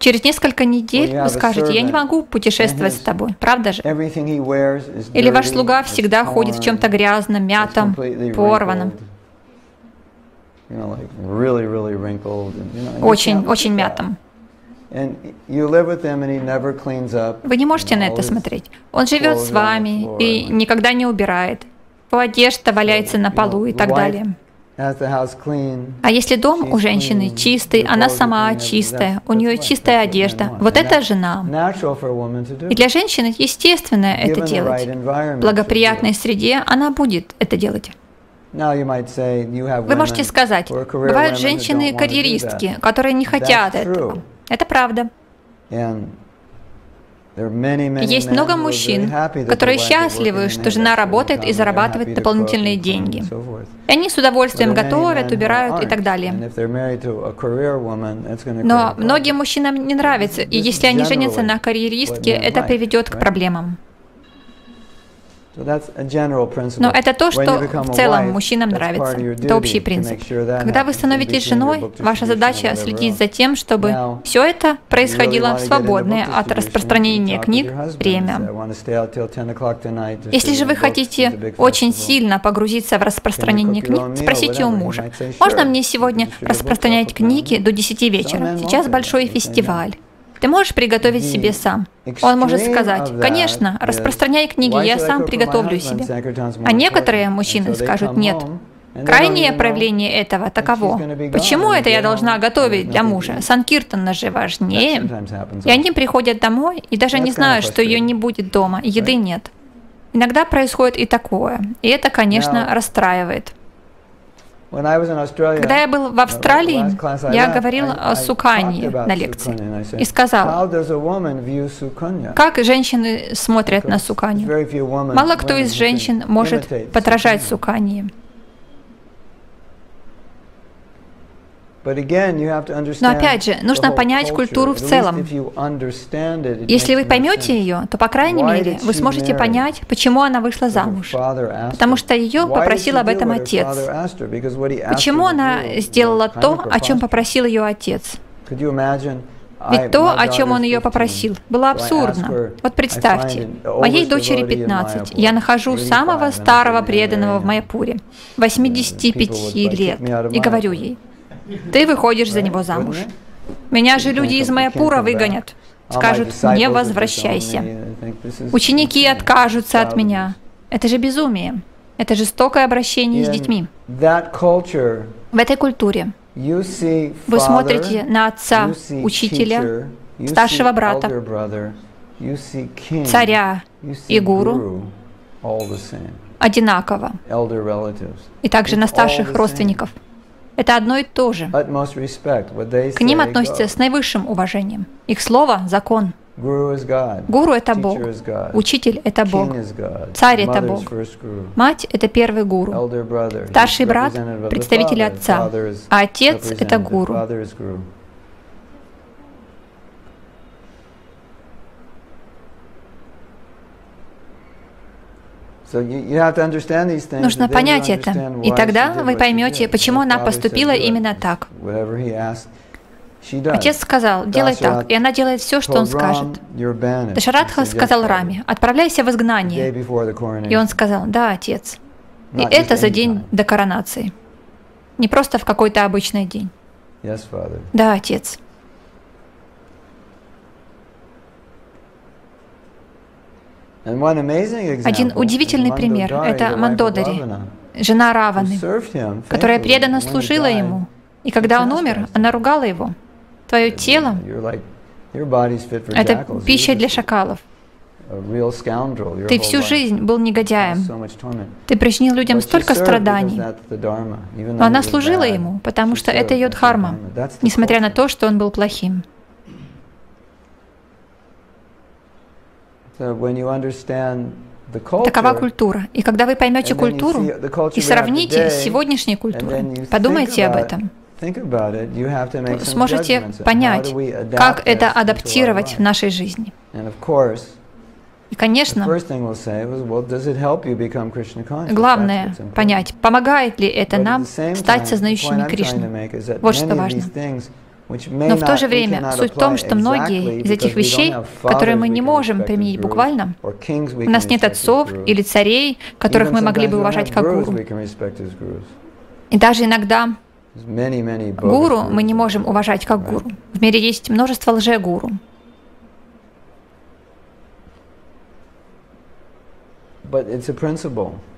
Через несколько недель вы скажете, я не могу путешествовать с тобой, правда же? Или ваш слуга всегда ходит в чем-то грязном, мятом, порванном. Очень, очень мятом. Вы не можете на это смотреть. Он живет с вами и никогда не убирает. Его одежда валяется на полу и так далее. А если дом у женщины чистый, она сама чистая, у нее чистая одежда, вот это жена. И для женщины естественно это делать. В благоприятной среде она будет это делать. Вы можете сказать, бывают женщины-карьеристки, которые не хотят этого. Это правда. Есть много мужчин, которые счастливы, что жена работает и зарабатывает дополнительные деньги. И они с удовольствием готовят, убирают и так далее. Но многим мужчинам не нравится, и если они женятся на карьеристке, это приведет к проблемам. Но это то, что в целом мужчинам нравится. Это общий принцип. Когда вы становитесь женой, ваша задача следить за тем, чтобы все это происходило в свободное от распространения книг время. Если же вы хотите очень сильно погрузиться в распространение книг, спросите у мужа, можно мне сегодня распространять книги до 10 вечера? Сейчас большой фестиваль. Ты можешь приготовить себе сам. Он может сказать, конечно, распространяй книги, я сам приготовлю себе. А некоторые мужчины скажут нет. Крайнее проявление этого таково. Почему это я должна готовить для мужа? Санкиртана же важнее. И они приходят домой и даже не знают, что ее не будет дома, еды нет. Иногда происходит и такое, и это, конечно, расстраивает. Когда я был в Австралии, я говорил о суканье на лекции и сказал, как женщины смотрят на суканью. Мало кто из женщин может подражать суканье. Но опять же, нужно понять культуру в целом. Если вы поймете ее, то, по крайней мере, вы сможете понять, почему она вышла замуж. Потому что ее попросил об этом отец. Почему она сделала то, о чем попросил ее отец? Ведь то, о чем он ее попросил, было абсурдно. Вот представьте, моей дочери 15, я нахожу самого старого преданного в Майапуре, 85 лет, и говорю ей, ты выходишь за него замуж. Меня же люди из Майапура выгонят. Скажут, не возвращайся. Ученики откажутся от меня. Это же безумие. Это жестокое обращение с детьми. В этой культуре вы смотрите на отца, учителя, старшего брата, царя и гуру одинаково, и также на старших родственников. Это одно и то же. К ним относятся с наивысшим уважением. Их слово – закон. Гуру – это Бог. Учитель – это Бог. Царь – это Бог. Мать – это первый гуру. Старший брат – представитель отца. А отец – это гуру. Нужно понять это, и тогда вы поймете, почему она поступила именно так. Отец сказал, делай так, и она делает все, что он скажет. Дашаратха сказал Раме, отправляйся в изгнание. И он сказал, да, отец. И это за день до коронации. Не просто в какой-то обычный день. Да, отец. Один удивительный пример — это Мандодари, жена Раваны, которая преданно служила ему. И когда он умер, она ругала его. Твое тело — это пища для шакалов. Ты всю жизнь был негодяем. Ты причинил людям столько страданий. Но она служила ему, потому что это ее дхарма, несмотря на то, что он был плохим. Такова культура. И когда вы поймете культуру и сравните с сегодняшней культурой, подумайте об этом. Сможете понять, как это адаптировать в нашей жизни. И, конечно, главное понять, помогает ли это нам стать сознающими Кришну. Вот что важно. Но в то же время суть в том, что многие из этих вещей, которые мы не можем применить буквально, у нас нет отцов или царей, которых мы могли бы уважать как гуру. И даже иногда гуру мы не можем уважать как гуру. В мире есть множество лже-гуру.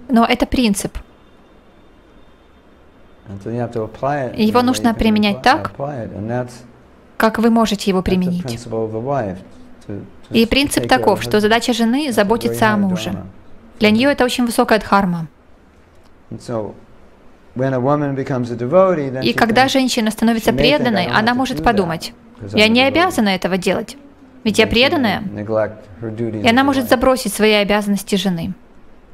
Но это принцип. Его нужно применять так, как вы можете его применить. И принцип таков, что задача жены — заботиться о муже. Для нее это очень высокая дхарма. И когда женщина становится преданной, она может подумать, «Я не обязана этого делать, ведь я преданная». И она может забросить свои обязанности жены.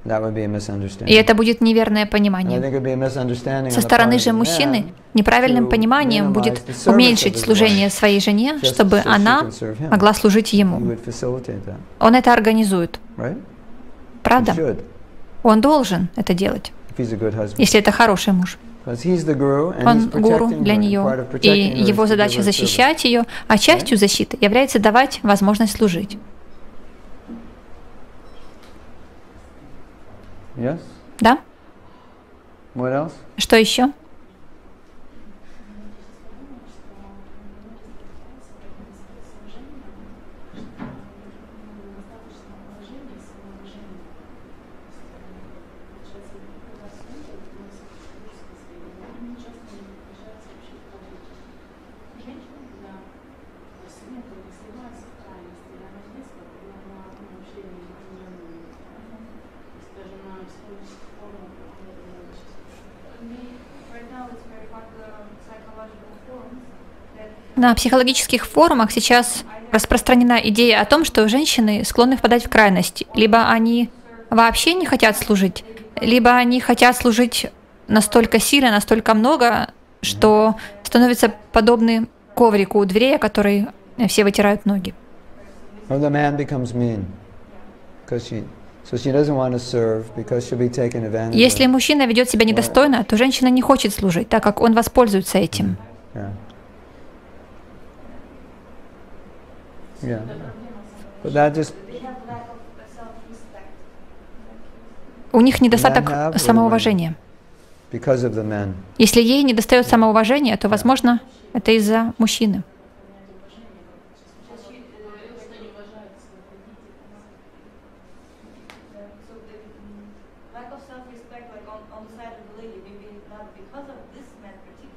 И это будет неверное понимание. Со стороны же мужчины неправильным пониманием будет уменьшить служение своей жене, чтобы она могла служить ему. Он это организует. Правда? Он должен это делать, если это хороший муж. Он гуру для нее, и его задача защищать ее, а частью защиты является давать возможность служить. Yes? Да? What else? Что еще? На психологических форумах сейчас распространена идея о том, что женщины склонны впадать в крайности. Либо они вообще не хотят служить, либо они хотят служить настолько сильно, настолько много, что становятся подобны коврику у дверей, о которой все вытирают ноги. Если мужчина ведет себя недостойно, то женщина не хочет служить, так как он воспользуется этим. Yeah. У них недостаток самоуважения. Если ей недостает самоуважения, то, возможно, это из-за мужчины.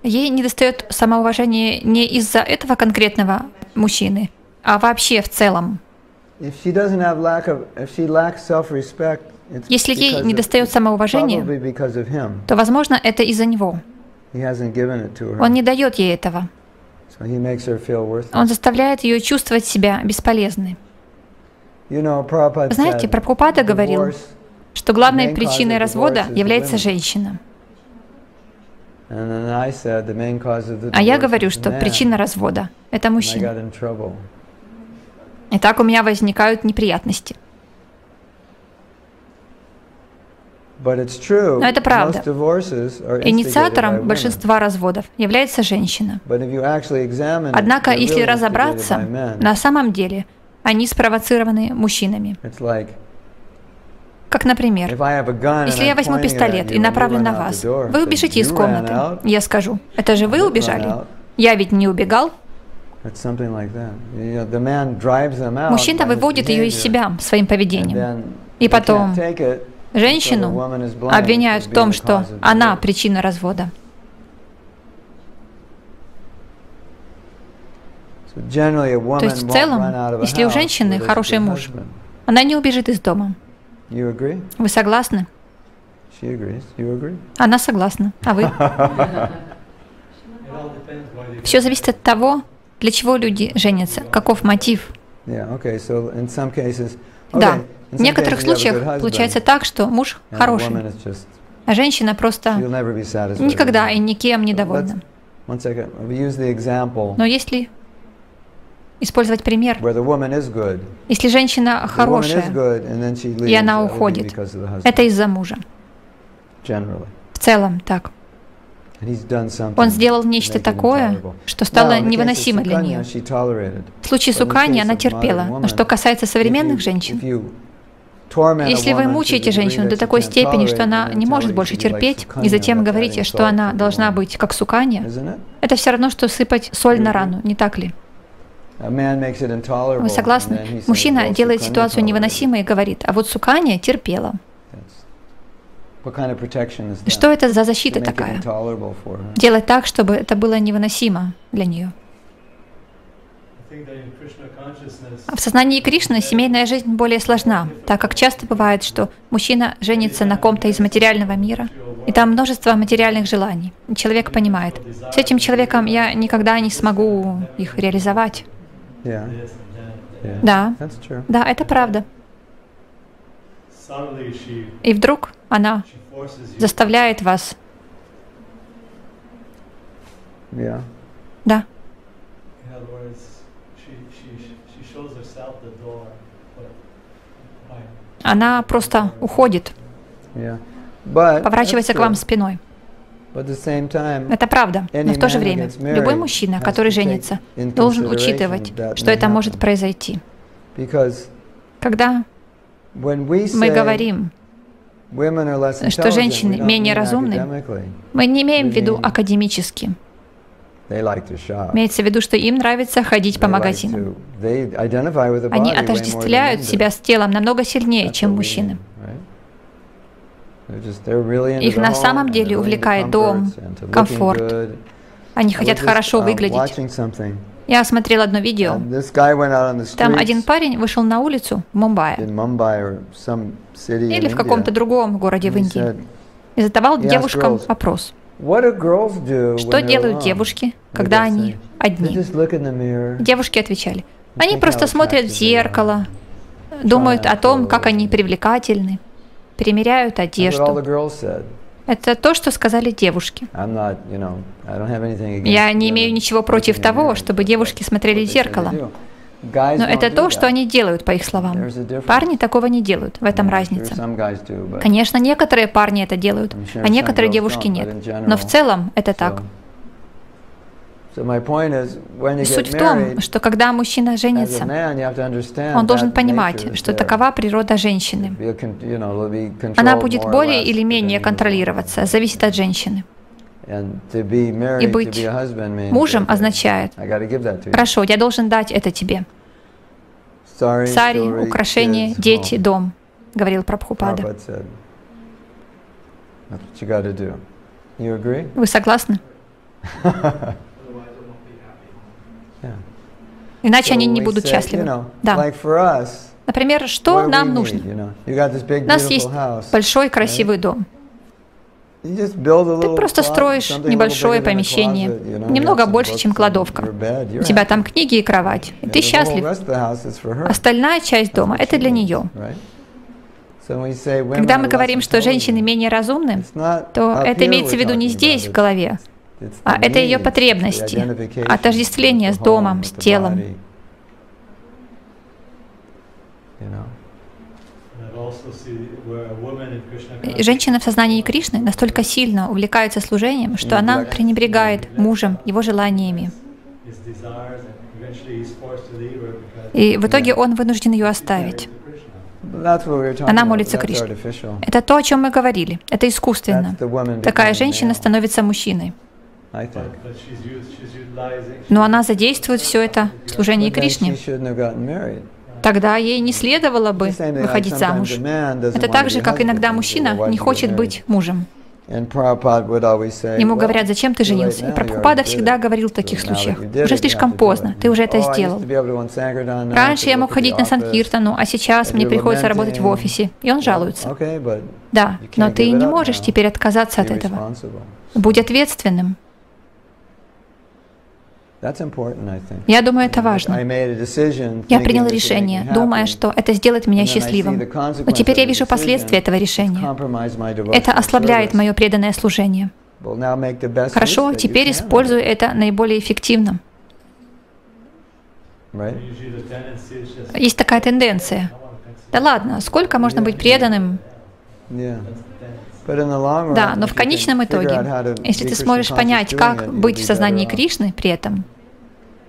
Ей недостает самоуважения не из-за этого конкретного мужчины, а вообще в целом. Если ей не достает самоуважения, то, возможно, это из-за него. Он не дает ей этого. Он заставляет ее чувствовать себя бесполезной. Знаете, Прабхупада говорил, что главной причиной развода является женщина. А я говорю, что причина развода — это мужчина. И так у меня возникают неприятности. Но это правда. Инициатором большинства разводов является женщина. Однако, если разобраться, на самом деле они спровоцированы мужчинами. Как, например, если я возьму пистолет и направлю на вас, вы убежите из комнаты. Я скажу, это же вы убежали? Я ведь не убегал. Мужчина выводит ее из себя своим поведением. И потом женщину обвиняют в том, что она причина развода. То есть в целом, если у женщины хороший муж, она не убежит из дома. Вы согласны? Она согласна. А вы? <laughs> Все зависит от того, для чего люди женятся, каков мотив. Да, в некоторых случаях получается так, что муж хороший, а женщина просто никогда и никем не довольна. Но если использовать пример, если женщина хорошая, и она уходит, это из-за мужа. В целом так. Он сделал нечто такое, что стало невыносимо для нее. В случае Сукани она терпела, но что касается современных женщин, если вы мучаете женщину до такой степени, что она не может больше терпеть, и затем говорите, что она должна быть как суканья, это все равно, что сыпать соль на рану, не так ли? Вы согласны? Мужчина делает ситуацию невыносимой и говорит, а вот суканья терпела. Что это за защита такая? Делать так, чтобы это было невыносимо для нее. В сознании Кришны семейная жизнь более сложна, так как часто бывает, что мужчина женится на ком-то из материального мира, и там множество материальных желаний. И человек понимает, с этим человеком я никогда не смогу их реализовать. Да, да, это правда. И вдруг она заставляет вас. Да. Она просто уходит, поворачивается к вам спиной. Это правда, но в то же время любой мужчина, который женится, должен учитывать, что это может произойти. Когда мы говорим, что женщины менее разумны, мы не имеем в виду академически. Имеется в виду, что им нравится ходить по магазинам. Они отождествляют себя с телом намного сильнее, чем мужчины. Их на самом деле увлекает дом, комфорт. Они хотят хорошо выглядеть. Я смотрел одно видео. Там один парень вышел на улицу в Мумбаи или в каком-то другом городе в Индии и задавал девушкам вопрос. Что делают девушки, когда они одни? Девушки отвечали. Они просто смотрят в зеркало, думают о том, как они привлекательны, примеряют одежду. Это то, что сказали девушки. Я не имею ничего против того, чтобы девушки смотрели в зеркало. Но это то, что они делают, по их словам. Парни такого не делают, в этом разница. Конечно, некоторые парни это делают, а некоторые девушки нет. Но в целом это так. Суть в том, что когда мужчина женится, он должен понимать, что такова природа женщины. Она будет более или менее контролироваться, зависит от женщины. И быть мужем означает, хорошо, я должен дать это тебе. Сари, украшения, дети, дом, говорил Прабхупада. Вы согласны? <laughs> Иначе они не будут счастливы. Да. Например, что нам нужно? У нас есть большой красивый дом. Ты просто строишь небольшое помещение, немного больше, чем кладовка. У тебя там книги и кровать. И ты счастлив. Остальная часть дома — это для нее. Когда мы говорим, что женщины менее разумны, то это имеется в виду не здесь, в голове, а это ее потребности, отождествление с домом, с телом. Женщина в сознании Кришны настолько сильно увлекается служением, что она пренебрегает мужем, его желаниями. И в итоге он вынужден ее оставить. Она молится Кришне. Это то, о чем мы говорили. Это искусственно. Такая женщина становится мужчиной. Но она задействует все это в служении Кришне. Тогда ей не следовало бы выходить замуж. Это так же, как иногда мужчина не хочет быть мужем. Ему говорят, зачем ты женился? И Прабхупада всегда говорил в таких случаях. Уже слишком поздно, ты уже это oh, сделал. Раньше я мог ходить на Санкиртану, а сейчас мне приходится работать в офисе. И он жалуется. Да, но ты не можешь теперь отказаться от этого. Будь ответственным. Я думаю, это важно. Я принял решение, думая, что это сделает меня счастливым. Но теперь я вижу последствия этого решения. Это ослабляет мое преданное служение. Хорошо, теперь используй это наиболее эффективно. Есть такая тенденция. Да ладно, сколько можно быть преданным? Да, но в конечном итоге, если ты сможешь понять, как быть в сознании Кришны при этом,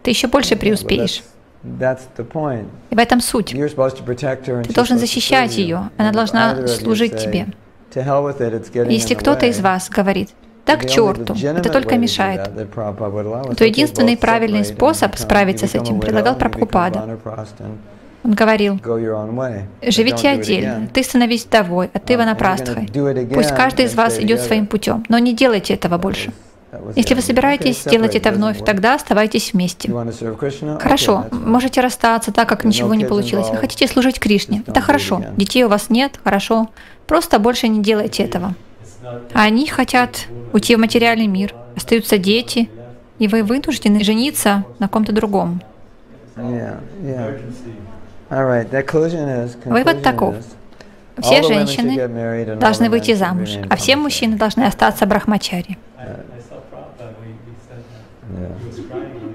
ты еще больше преуспеешь. И в этом суть. Ты должен защищать ее, она должна служить тебе. Если кто-то из вас говорит, да к черту, это только мешает, то единственный правильный способ справиться с этим предлагал Прабхупада. Он говорил, живите отдельно, ты становись вдовой, а ты ванапрастхой. Пусть каждый из вас идет своим путем, но не делайте этого больше. Если вы собираетесь сделать это вновь, тогда оставайтесь вместе. Хорошо, можете расстаться так, как ничего не получилось. Вы хотите служить Кришне. Это хорошо. Детей у вас нет, хорошо. Просто больше не делайте этого. А они хотят уйти в материальный мир. Остаются дети, и вы вынуждены жениться на ком-то другом. Вывод таков. Все женщины должны выйти замуж, а все мужчины должны остаться брахмачари.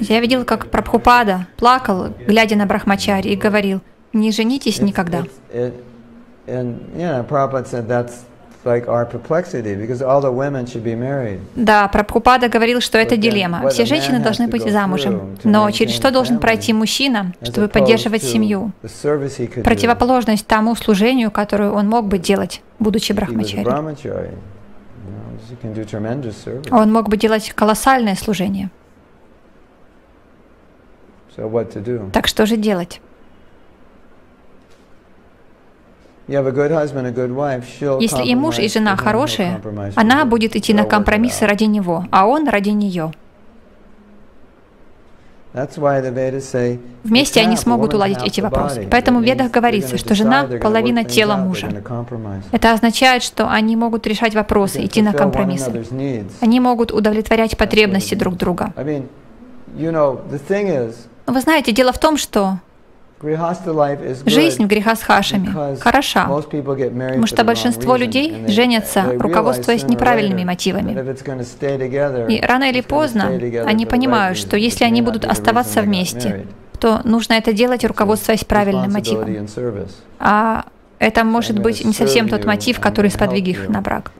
Я видел, как Прабхупада плакал, глядя на Брахмачари, и говорил, не женитесь никогда. Да, Прабхупада говорил, что это дилемма. Все женщины должны быть замужем. Но через что должен пройти мужчина, чтобы поддерживать семью? Противоположность тому служению, которое он мог бы делать, будучи брахмачари. Он мог бы делать колоссальное служение. Так что же делать? Если и муж, и жена хорошие, она будет идти на компромиссы ради него, а он ради нее. Вместе они смогут уладить эти вопросы. Поэтому в Ведах говорится, что жена — половина тела мужа. Это означает, что они могут решать вопросы, идти на компромиссы. Они могут удовлетворять потребности друг друга. Вы знаете, дело в том, что Жизнь в грехасхашами хороша, потому что большинство людей женятся, руководствуясь неправильными мотивами. И рано или поздно они понимают, что если они будут оставаться вместе, то нужно это делать, руководствуясь правильным мотивом. А это может быть не совсем тот мотив, который сподвиг их на брак.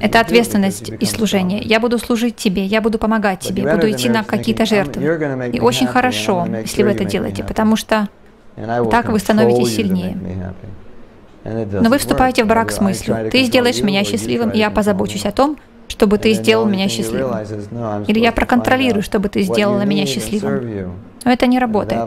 Это ответственность и служение. Я буду служить тебе, я буду помогать тебе, буду идти на какие-то жертвы. И очень хорошо, если вы это делаете, потому что так вы становитесь сильнее. Но вы вступаете в брак с мыслью, ты сделаешь меня счастливым, и я позабочусь о том, чтобы ты сделал меня счастливым. Или я проконтролирую, чтобы ты сделала меня счастливым. Но это не работает.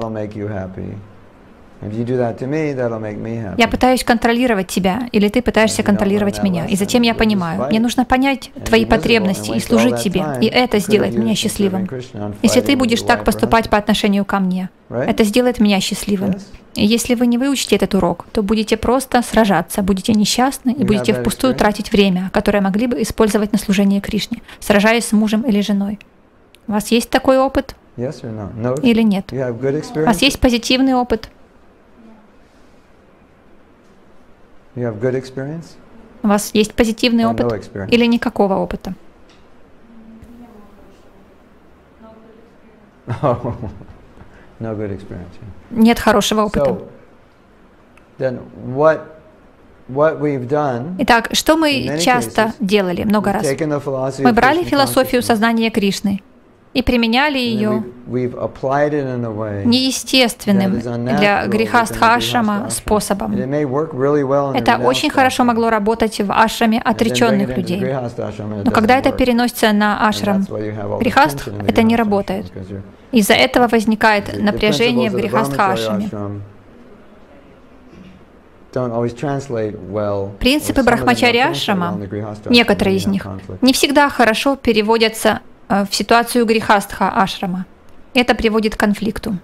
Я пытаюсь контролировать тебя, или ты пытаешься контролировать меня. И затем я понимаю, мне нужно понять твои потребности и служить тебе, и это сделает меня счастливым. Если ты будешь так поступать по отношению ко мне, это сделает меня счастливым. И если вы не выучите этот урок, то будете просто сражаться, будете несчастны и будете впустую тратить время, которое могли бы использовать на служение Кришне, сражаясь с мужем или женой. У вас есть такой опыт? Или нет? У вас есть позитивный опыт? У вас есть позитивный опыт или никакого опыта? <laughs> Нет хорошего опыта. Итак, что мы часто делали много раз? Мы брали философию сознания Кришны и применяли ее неестественным для греха стхашрама способом. Это очень хорошо могло работать в ашраме отреченных людей. Но когда это переносится на ашрам грехастх, это не работает. Из-за этого возникает напряжение в грехастха-ашраме. Принципы брахмачарья ашрама, некоторые из них, не всегда хорошо переводятся в ситуацию грехастха ашрама. Это приводит к конфликту.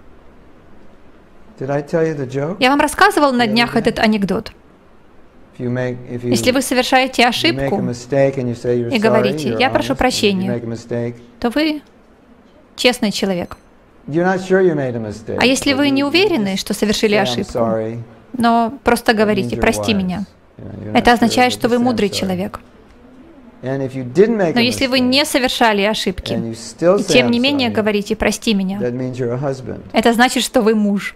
Я вам рассказывал на днях этот анекдот. Если вы совершаете ошибку и говорите, я прошу прощения, то вы честный человек. А если вы не уверены, что совершили ошибку, но просто говорите, прости меня, это означает, что вы мудрый человек. Но если вы не совершали ошибки, и тем не менее говорите «прости меня», это значит, что вы муж.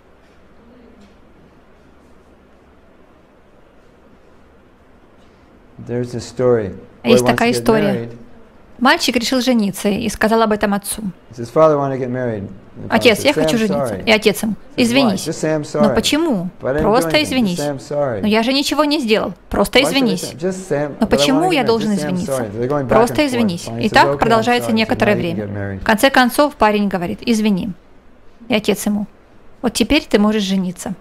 Есть такая история. Мальчик решил жениться и сказал об этом отцу. Отец, я хочу жениться. И отец ему, извинись. Но почему? Просто извинись. Но я же ничего не сделал. Просто извинись. Но почему я должен извиниться? Просто извинись. И так продолжается некоторое время. В конце концов парень говорит, извини. И отец ему, вот теперь ты можешь жениться.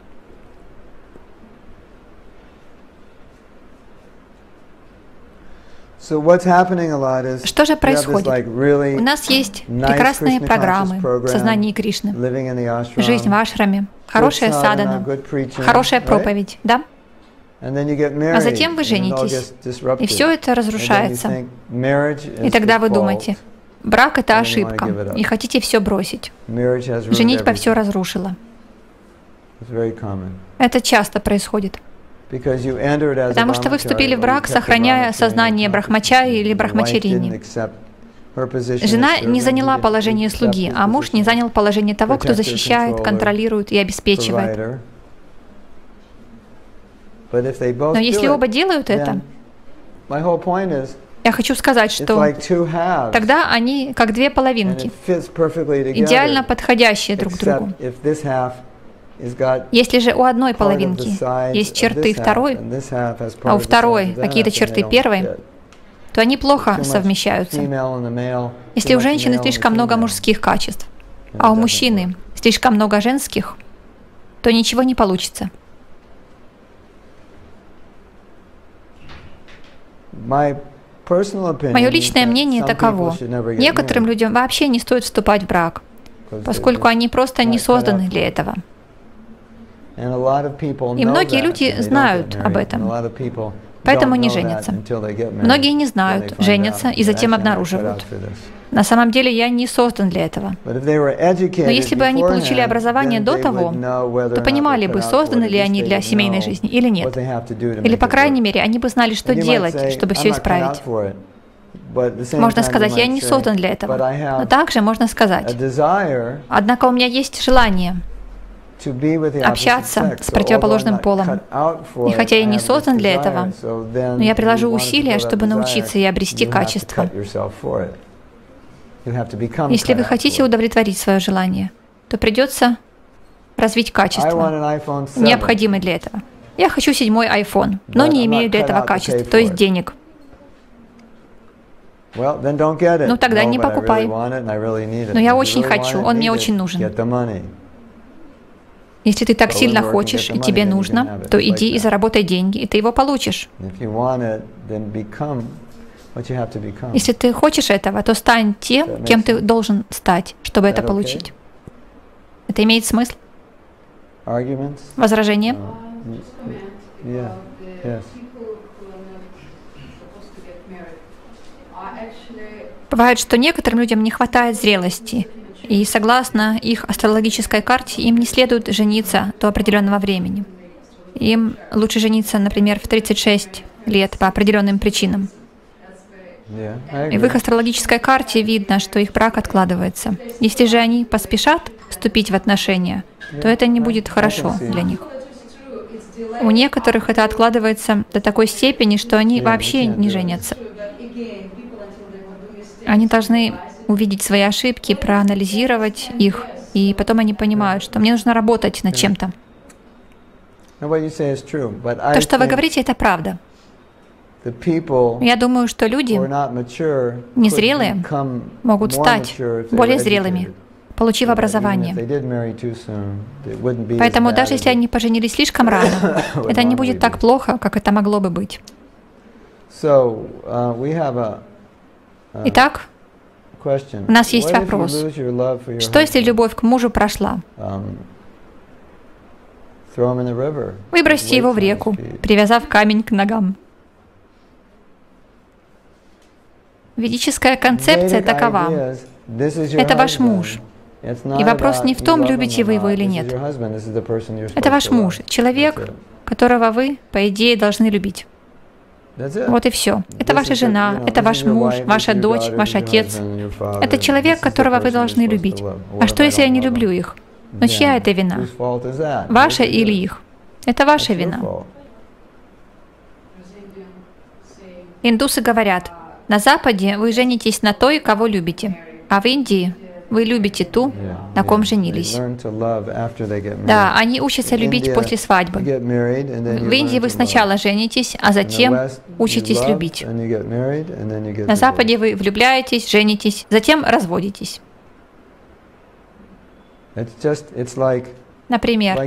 Что же происходит? У нас есть прекрасные программы в сознании Кришны, жизнь в ашраме, хорошая садана, хорошая проповедь, да? А затем вы женитесь, и все это разрушается. И тогда вы думаете, брак — это ошибка, и хотите все бросить. Женитьба все разрушила. Это часто происходит. Потому что вы вступили в брак, сохраняя сознание брахмачари или брахмачарини. Жена не заняла положение слуги, а муж не занял положение того, кто защищает, контролирует и обеспечивает. Но если оба делают это, я хочу сказать, что тогда они как две половинки, идеально подходящие друг к другу. Если же у одной половинки есть черты второй, а у второй какие-то черты первой, то они плохо совмещаются. Если у женщины слишком много мужских качеств, а у мужчины слишком много женских, то ничего не получится. Мое личное мнение таково. Некоторым людям вообще не стоит вступать в брак, поскольку они просто не созданы для этого. И многие люди знают об этом, поэтому не женятся. Многие не знают, женятся и затем обнаруживают. На самом деле я не создан для этого. Но если бы они получили образование до того, то понимали бы, созданы ли они для семейной жизни или нет. Или, по крайней мере, они бы знали, что делать, чтобы все исправить. Можно сказать, я не создан для этого. Но также можно сказать, однако у меня есть желание – общаться с противоположным полом. И хотя я не создан для этого, но я приложу усилия, чтобы научиться и обрести качество. Если вы хотите удовлетворить свое желание, то придется развить качество, необходимое для этого. Я хочу седьмой iPhone, но не имею для этого качества, то есть денег. Ну тогда не покупай. Но я очень хочу, он мне очень нужен. Если ты так сильно хочешь, и тебе нужно, то иди и заработай деньги, и ты его получишь. Если ты хочешь этого, то стань тем, кем ты должен стать, чтобы это получить. Это имеет смысл? Возражение? Бывает, что некоторым людям не хватает зрелости, и согласно их астрологической карте, им не следует жениться до определенного времени. Им лучше жениться, например, в 36 лет по определенным причинам. И в их астрологической карте видно, что их брак откладывается. Если же они поспешат вступить в отношения, то это не будет хорошо для них. у некоторых это откладывается до такой степени, что они вообще не женятся. Они должны увидеть свои ошибки, проанализировать их, и потом они понимают, что мне нужно работать над чем-то. То, что вы говорите, это правда. Я думаю, что люди незрелые могут стать более зрелыми, получив образование. Поэтому даже если они поженились слишком рано, <laughs> это не будет так плохо, как это могло бы быть. Uh, Итак, у нас есть вопрос. Что если любовь к мужу прошла? Um, Выбросьте его в реку, привязав камень к ногам. Ведическая концепция такова. Это ваш муж. И вопрос не в том, любите вы его или нет. Это ваш муж, человек, которого вы, по идее, должны любить. Вот и все. Это ваша жена, это ваш муж, ваша дочь, ваш отец. Это человек, которого вы должны любить. А что, если я не люблю их? Но чья это вина? Ваша или их? Это ваша вина. Индусы говорят, на Западе вы женитесь на той, кого любите, а в Индии вы любите ту, на ком женились. Да, они учатся любить после свадьбы. В Индии вы сначала женитесь, а затем учитесь любить. На Западе вы влюбляетесь, женитесь, затем разводитесь. Например,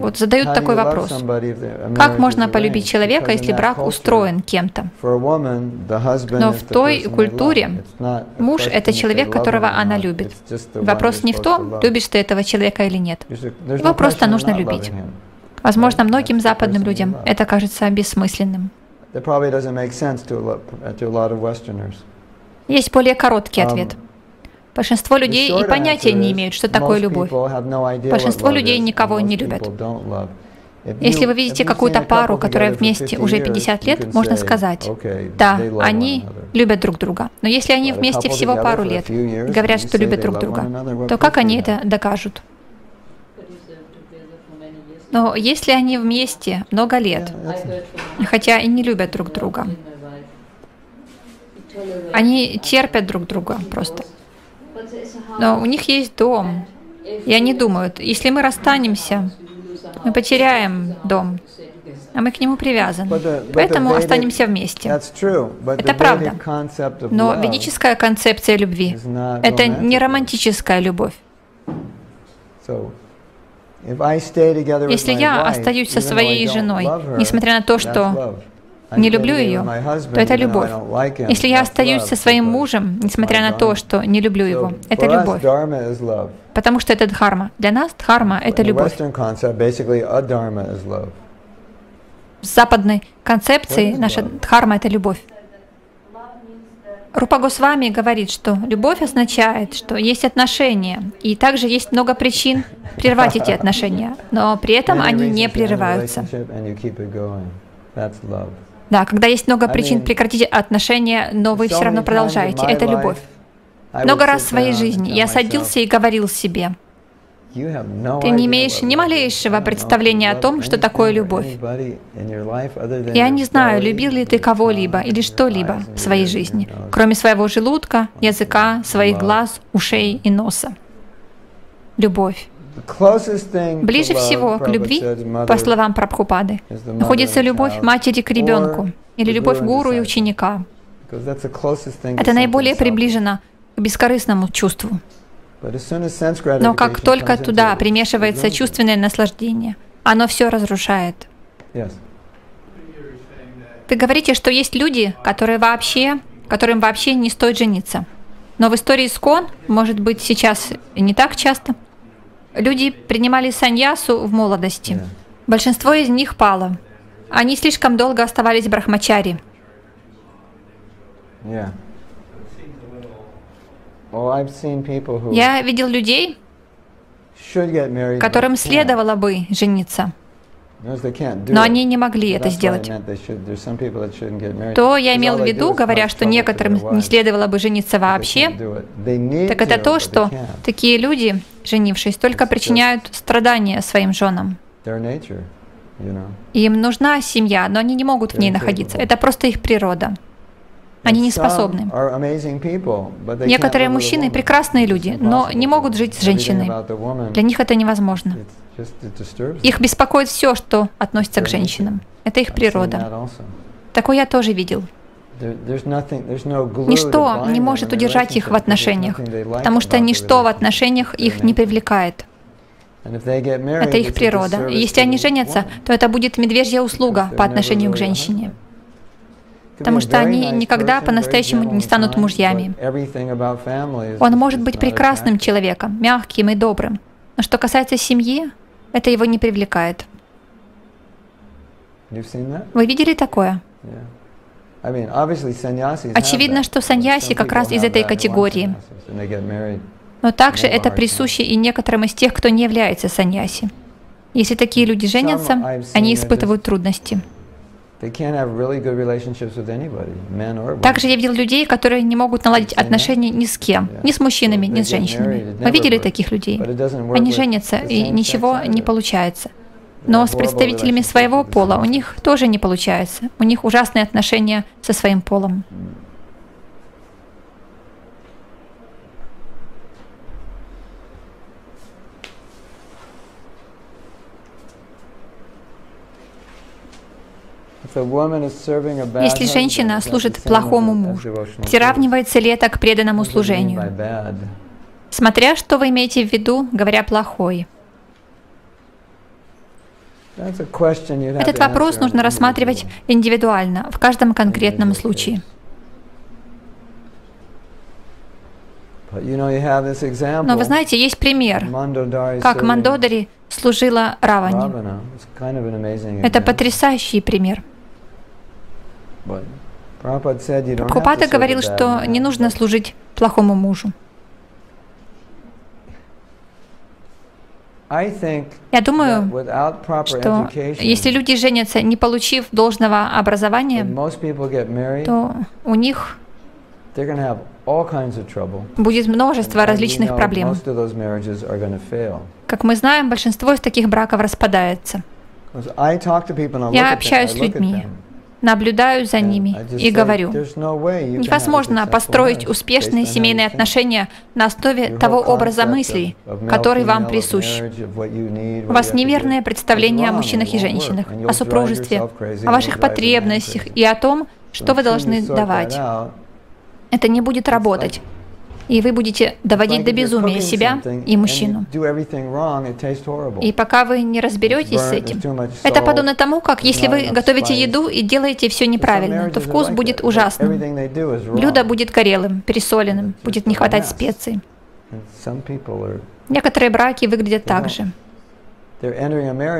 вот задают такой вопрос. Как можно полюбить человека, если брак устроен кем-то? Но в той культуре муж — это человек, которого она любит. Вопрос не в том, любишь ты этого человека или нет. Его просто нужно любить. Возможно, многим западным людям это кажется бессмысленным. Есть более короткий ответ. Большинство людей и понятия не имеют, что такое любовь. Большинство людей никого не любят. Если вы видите какую-то пару, которая вместе уже 50 лет, можно сказать, да, они любят друг друга. Но если они вместе всего пару лет и говорят, что любят друг друга, то как они это докажут? Но если они вместе много лет, хотя и не любят друг друга, они терпят друг друга просто. Но у них есть дом. И они думают, если мы расстанемся, мы потеряем дом, а мы к нему привязаны. Поэтому останемся вместе. Это правда. Но ведическая концепция любви — это не романтическая любовь. Если я остаюсь со своей женой, несмотря на то, что не люблю ее, то это любовь. Если я остаюсь со своим мужем, несмотря на то, что не люблю его, это любовь. Потому что это дхарма. Для нас дхарма — это любовь. В западной концепции наша дхарма — это любовь. Рупа Госвами говорит, что любовь означает, что есть отношения, и также есть много причин прервать эти отношения, но при этом они не прерываются. Да, когда есть много причин прекратить отношения, но вы все равно продолжаете. Это любовь. Много раз в своей жизни я садился и говорил себе, ты не имеешь ни малейшего представления о том, что такое любовь. Я не знаю, любил ли ты кого-либо или что-либо в своей жизни, кроме своего желудка, языка, своих глаз, ушей и носа. Любовь. Ближе всего к любви, по словам Прабхупады, находится любовь матери к ребенку или любовь гуру и ученика. Это наиболее приближено к бескорыстному чувству. Но как только туда примешивается чувственное наслаждение, оно все разрушает. Вы говорите, что есть люди, которые вообще, которым вообще не стоит жениться. Но в истории Скон, может быть, сейчас не так часто, Люди принимали саньясу в молодости. Большинство из них пало. Они слишком долго оставались брахмачари. Я видел людей, которым следовало бы жениться, но они не могли это сделать. То я имел в виду, говоря, что некоторым не следовало бы жениться вообще, так это то, что такие люди, женившись, только причиняют страдания своим женам. Им нужна семья, но они не могут в ней находиться. Это просто их природа. Они не способны. Некоторые мужчины прекрасные люди, но не могут жить с женщиной. Для них это невозможно. Их беспокоит все, что относится к женщинам. Это их природа. Такое я тоже видел. Ничто не может удержать их в отношениях, потому что ничто в отношениях их не привлекает. Это их природа. И если они женятся, то это будет медвежья услуга по отношению к женщине. Потому что они никогда по-настоящему не станут мужьями. Он может быть прекрасным человеком, мягким и добрым. Но что касается семьи, это его не привлекает. Вы видели такое? Очевидно, что саньяси как раз из этой категории. Но также это присуще и некоторым из тех, кто не является саньяси. Если такие люди женятся, они испытывают трудности. Также я видел людей, которые не могут наладить отношения ни с кем, ни с мужчинами, ни с женщинами. Мы видели таких людей. Они женятся, и ничего не получается. Но с представителями своего пола у них тоже не получается. У них ужасные отношения со своим полом. Если женщина служит плохому мужу, приравнивается ли это к преданному служению? Смотря что вы имеете в виду, говоря «плохой». Этот вопрос нужно рассматривать индивидуально, в каждом конкретном случае. Но вы знаете, есть пример, как Мандодари служила Равани. Это потрясающий пример. Прабхупада говорил, что не нужно служить плохому мужу. Я думаю, что если люди женятся, не получив должного образования, то у них будет множество различных проблем. Как мы знаем, большинство из таких браков распадается. Я общаюсь с людьми, наблюдаю за ними и говорю, невозможно построить успешные семейные отношения на основе того образа мыслей, который вам присущ. У вас неверное представление о мужчинах и женщинах, о супружестве, о ваших потребностях и о том, что вы должны давать. Это не будет работать и вы будете доводить до безумия себя и мужчину. И пока вы не разберетесь с этим, это подобно тому, как если вы готовите еду и делаете все неправильно, то вкус будет ужасным. Блюдо будет горелым, пересоленным, будет не хватать специй. Некоторые браки выглядят так же.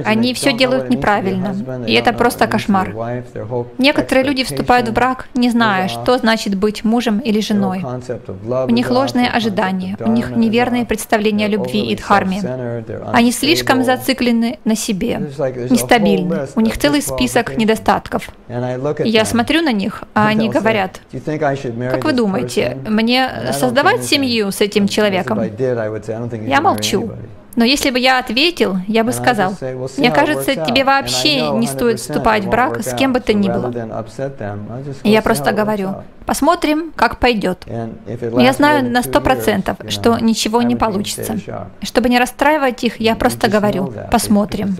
Они все делают неправильно, и это просто кошмар. Некоторые люди вступают в брак, не зная, что значит быть мужем или женой. У них ложные ожидания, у них неверные представления о любви и дхарме. Они слишком зациклены на себе, нестабильны. У них целый список недостатков. И я смотрю на них, а они говорят, как вы думаете, мне создавать семью с этим человеком? Я молчу. Но если бы я ответил, я бы сказал, мне кажется, тебе вообще не стоит вступать в брак с кем бы то ни было. И я просто говорю, посмотрим, как пойдет. Я знаю на сто процентов, что ничего не получится. Чтобы не расстраивать их, я просто говорю, посмотрим.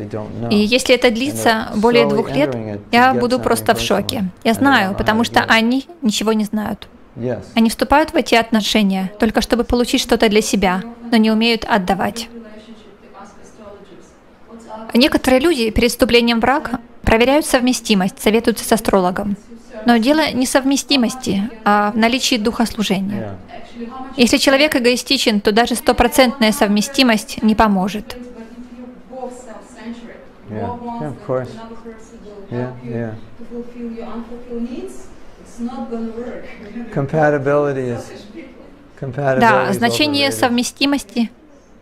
И если это длится более двух лет, я буду просто в шоке. Я знаю, потому что они ничего не знают. Они вступают в эти отношения только чтобы получить что-то для себя, но не умеют отдавать. Некоторые люди перед вступлением в брак проверяют совместимость, советуются с астрологом. Но дело не совместимости, а в наличии духа служения. Если человек эгоистичен, то даже стопроцентная совместимость не поможет. Да, значение совместимости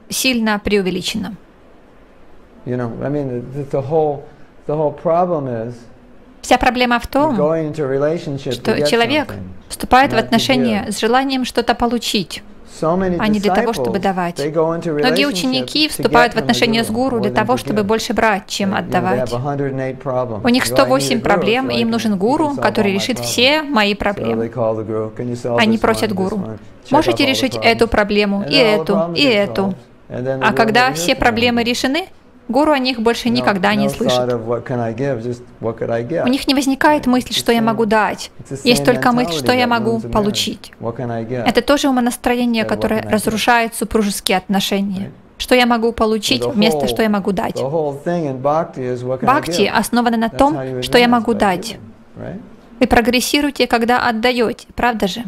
сильно преувеличено. You know, I mean, the, the whole, the whole problem is Вся проблема в том, что человек вступает в отношения с желанием что-то получить. а не для того, чтобы давать. Многие ученики вступают в отношения с гуру для того, чтобы больше брать, чем отдавать. У них 108 проблем, и им нужен гуру, который решит все мои проблемы. Они просят гуру, можете решить эту проблему, и эту, и эту. А когда все проблемы решены, Гуру о них больше никогда не слышит. У них не возникает мысль, что я могу дать. Есть только мысль, что я могу получить. Это тоже умонастроение, которое разрушает супружеские отношения. Что я могу получить вместо, что я могу дать. Бхакти основано на том, что я могу дать. Вы прогрессируете, когда отдаете, правда же?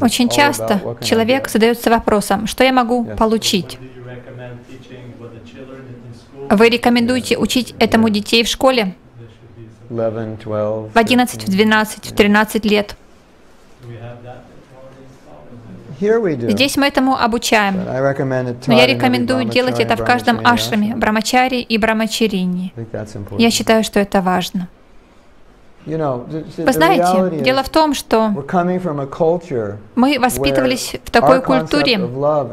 Очень часто человек задается вопросом, что я могу получить. Вы рекомендуете учить этому детей в школе? В 11, в 12, в 13 лет. Здесь мы этому обучаем. Но я рекомендую делать это в каждом ашраме, брамачари и брамачарини. Я считаю, что это важно. Вы знаете, дело в том, что мы воспитывались в такой культуре,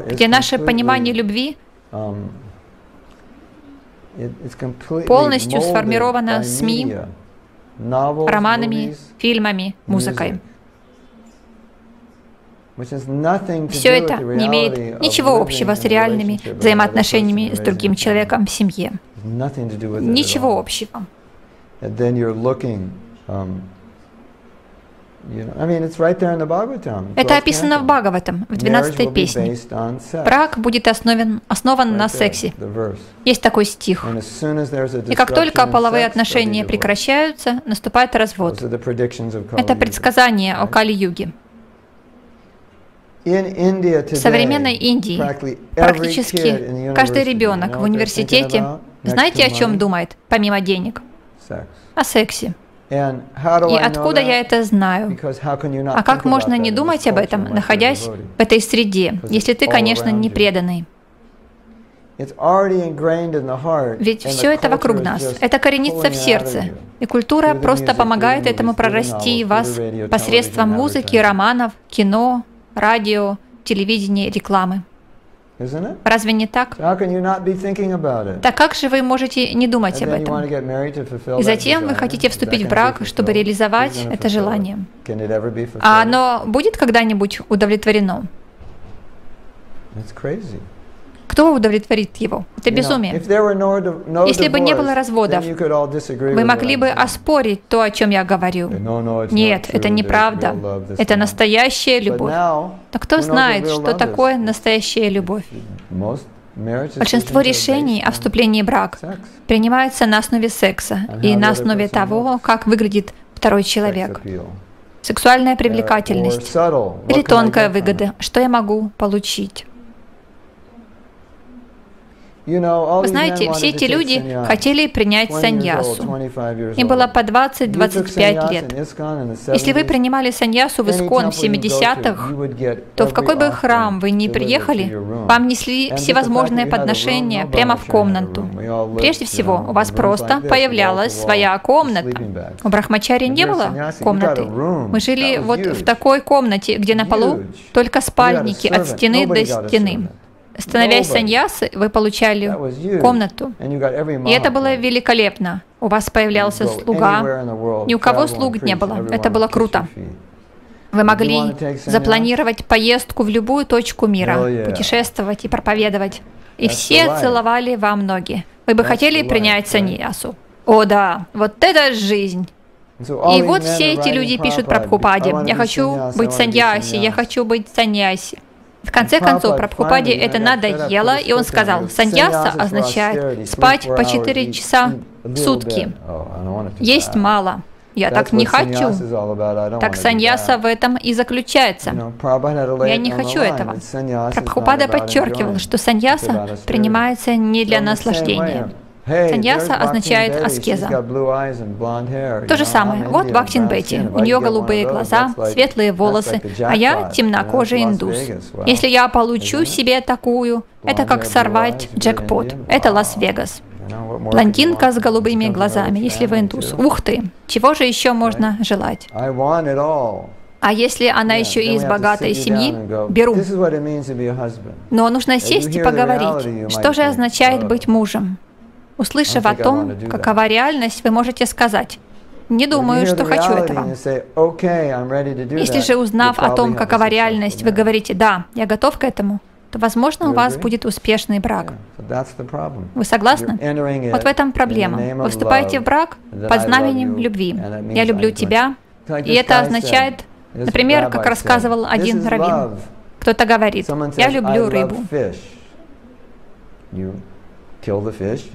где наше понимание любви um, полностью сформировано СМИ, романами, фильмами, музыкой. Все это не имеет ничего общего с реальными взаимоотношениями с другим человеком в семье. Ничего общего. Um, Это описано в Бхагаватам, в 12 песне. Брак будет основан, основан на сексе. Есть такой стих. И как только половые отношения прекращаются, наступает развод. Это предсказание о Кали-юге. В современной Индии практически каждый ребенок в университете, знаете, о чем думает, помимо денег? О сексе. И откуда я это знаю? А как можно не думать об этом, находясь в этой среде, если ты, конечно, не преданный? Ведь все это вокруг нас. Это коренится в сердце. И культура просто помогает этому прорасти вас посредством музыки, романов, кино, радио, телевидения, рекламы. Разве не так? Так как же вы можете не думать об этом? И затем вы хотите вступить в брак, чтобы реализовать это желание. А оно будет когда-нибудь удовлетворено? Кто удовлетворит его? Это безумие. Если бы не было разводов, вы могли бы оспорить то, о чем я говорю. Нет, это неправда. Это настоящая любовь. Но кто знает, что такое настоящая любовь? Большинство решений о вступлении в брак принимаются на основе секса и на основе того, как выглядит второй человек. Сексуальная привлекательность или тонкая выгода, что я могу получить. Вы знаете, все эти люди хотели принять саньясу. Им было по 20-25 лет. Если вы принимали саньясу в Искон в 70-х, то в какой бы храм вы ни приехали, вам несли всевозможные подношения прямо в комнату. Прежде всего, у вас просто появлялась своя комната. У Брахмачари не было комнаты. Мы жили вот в такой комнате, где на полу только спальники от стены до стены. Становясь саньясы, вы получали комнату. И это было великолепно. У вас появлялся слуга. Ни у кого слуг не было. Это было круто. Вы могли запланировать поездку в любую точку мира, путешествовать и проповедовать. И все целовали вам ноги. Вы бы хотели принять саньясу? О да, вот это жизнь! И вот все эти люди пишут про Прабхупаде. Я хочу быть саньяси, я хочу быть саньяси. В конце концов, Прабхупаде это надоело, и он сказал, саньяса означает спать по 4 часа в сутки. Есть мало. Я так не хочу. Так саньяса в этом и заключается. Я не хочу этого. Прабхупада подчеркивал, что саньяса принимается не для наслаждения. Саньяса означает аскеза. То же самое. Вот Бхактин Бетти. У нее голубые глаза, светлые волосы, а я темнокожий индус. Если я получу себе такую, это как сорвать джекпот. Это Лас-Вегас. Блондинка с голубыми глазами, если вы индус. Ух ты! Чего же еще можно желать? А если она еще и из богатой семьи, беру. Но нужно сесть и поговорить. Что же означает быть мужем? Услышав о том, какова реальность, вы можете сказать, не думаю, что хочу этого. Если же узнав о том, какова реальность, вы говорите, да, я готов к этому, то, возможно, у вас будет успешный брак. Вы согласны? Вот в этом проблема. Вы вступаете в брак под знаменем любви. Я люблю тебя, и это означает, например, как рассказывал один раввин, кто-то говорит, я люблю рыбу.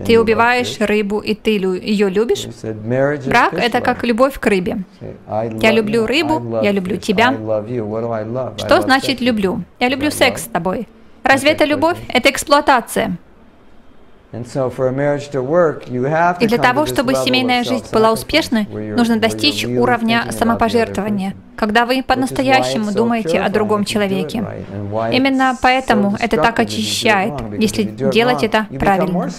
Ты убиваешь рыбу, и ты ее любишь? Брак — это как любовь к рыбе. Я люблю рыбу, я люблю тебя. Что значит «люблю»? Я люблю секс с тобой. Разве это любовь? Это эксплуатация. И для того, чтобы семейная жизнь была успешной, нужно достичь уровня самопожертвования, когда вы по-настоящему думаете о другом человеке. Именно поэтому это так очищает, если делать это правильно.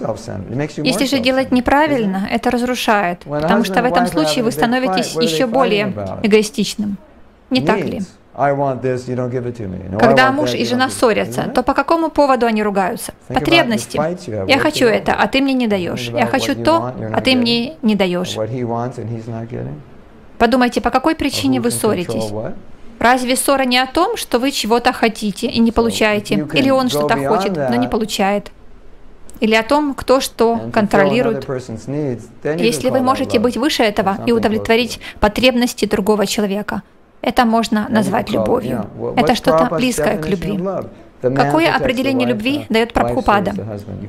Если же делать неправильно, это разрушает, потому что в этом случае вы становитесь еще более эгоистичным. Не так ли? Когда муж и жена ссорятся, то по какому поводу они ругаются? Потребности. Я хочу это, а ты мне не даешь. Я хочу то, а ты мне не даешь. Подумайте, по какой причине вы ссоритесь? Разве ссора не о том, что вы чего-то хотите и не получаете? Или он что-то хочет, но не получает? Или о том, кто что контролирует? Если вы можете быть выше этого и удовлетворить потребности другого человека, это можно назвать любовью. Это что-то близкое к любви. Какое определение любви дает Прабхупада?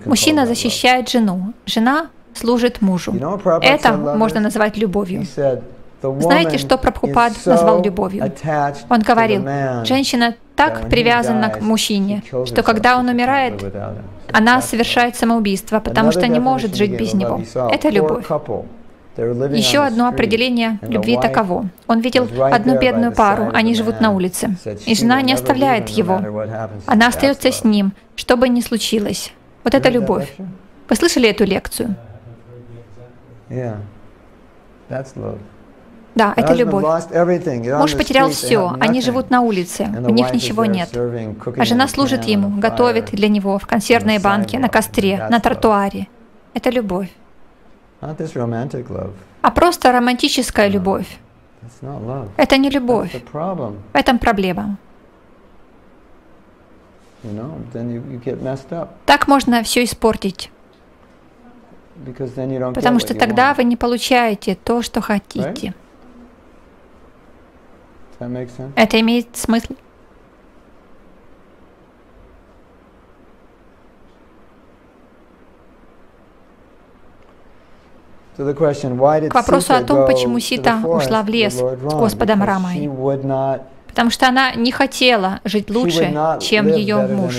Мужчина защищает жену, жена служит мужу. Это можно назвать любовью. Знаете, что Прабхупад назвал любовью? Он говорил, женщина так привязана к мужчине, что когда он умирает, она совершает самоубийство, потому что не может жить без него. Это любовь. Еще одно определение любви таково. Он видел одну бедную пару, они живут на улице, и жена не оставляет его. Она остается с ним, что бы ни случилось. Вот это любовь. Вы слышали эту лекцию? Да, это любовь. Муж потерял все, они живут на улице, у них ничего нет. А жена служит ему, готовит для него в консервной банке, на костре, на тротуаре. Это любовь. А просто романтическая любовь. Это не любовь. В этом проблема. Так можно все испортить. Потому что тогда вы не получаете то, что хотите. Это имеет смысл? К вопросу о том, почему Сита ушла в лес с Господом Рамой. Потому что она не хотела жить лучше, чем ее муж.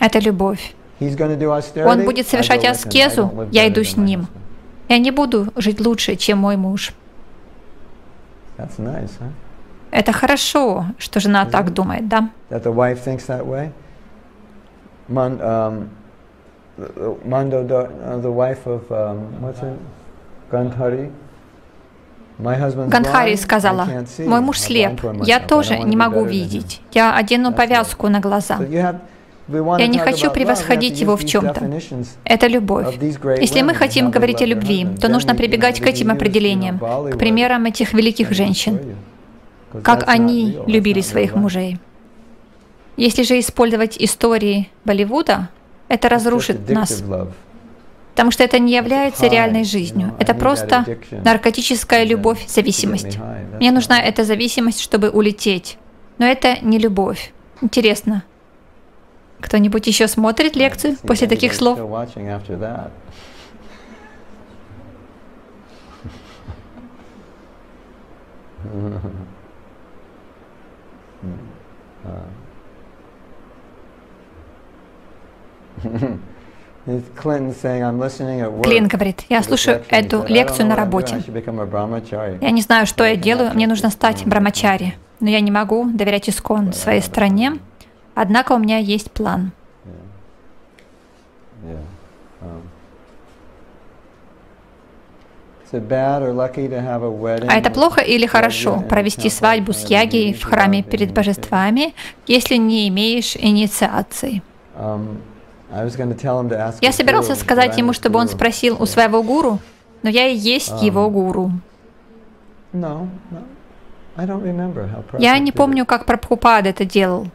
Это любовь. Он будет совершать аскезу, я иду с ним. Я не буду жить лучше, чем мой муж. Это хорошо, что жена так думает, да? Mando, uh, the wife of, um, what's her, Gandhari, Гандхари сказала, «Мой муж слеп, я тоже не могу видеть. Я одену повязку на глаза. Я не хочу превосходить его в чем-то. Это любовь. Если мы хотим говорить о любви, то нужно прибегать к этим определениям, к примерам этих великих женщин, как они любили своих мужей. Если же использовать истории Болливуда, это разрушит нас. Потому что это не является реальной жизнью. Это просто наркотическая любовь, зависимость. Мне нужна эта зависимость, чтобы улететь. Но это не любовь. Интересно. Кто-нибудь еще смотрит лекцию после таких слов? <laughs> Клин говорит, я слушаю эту лекцию на работе. Я не знаю, что я делаю, мне нужно стать брамачари, но я не могу доверять Искон своей стране, однако у меня есть план. А это плохо или хорошо провести свадьбу с ягой в храме перед божествами, если не имеешь инициации? Я собирался сказать ему, чтобы он спросил у своего гуру, но я и есть um, его гуру. Я не помню, как Прабхупад это делал.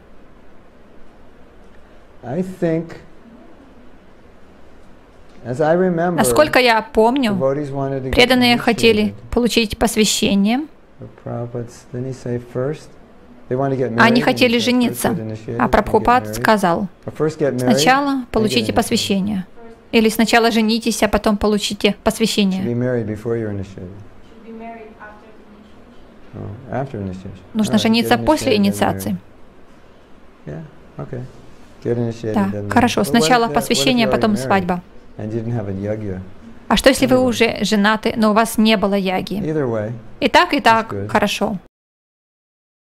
Насколько я помню, преданные хотели получить посвящение, они хотели жениться, а Прабхупад сказал, сначала получите посвящение. Или сначала женитесь, а потом получите посвящение. Oh, Нужно жениться после инициации. Да, хорошо. Сначала посвящение, потом свадьба. А что если вы уже женаты, но у вас не было яги? И так, и так, хорошо.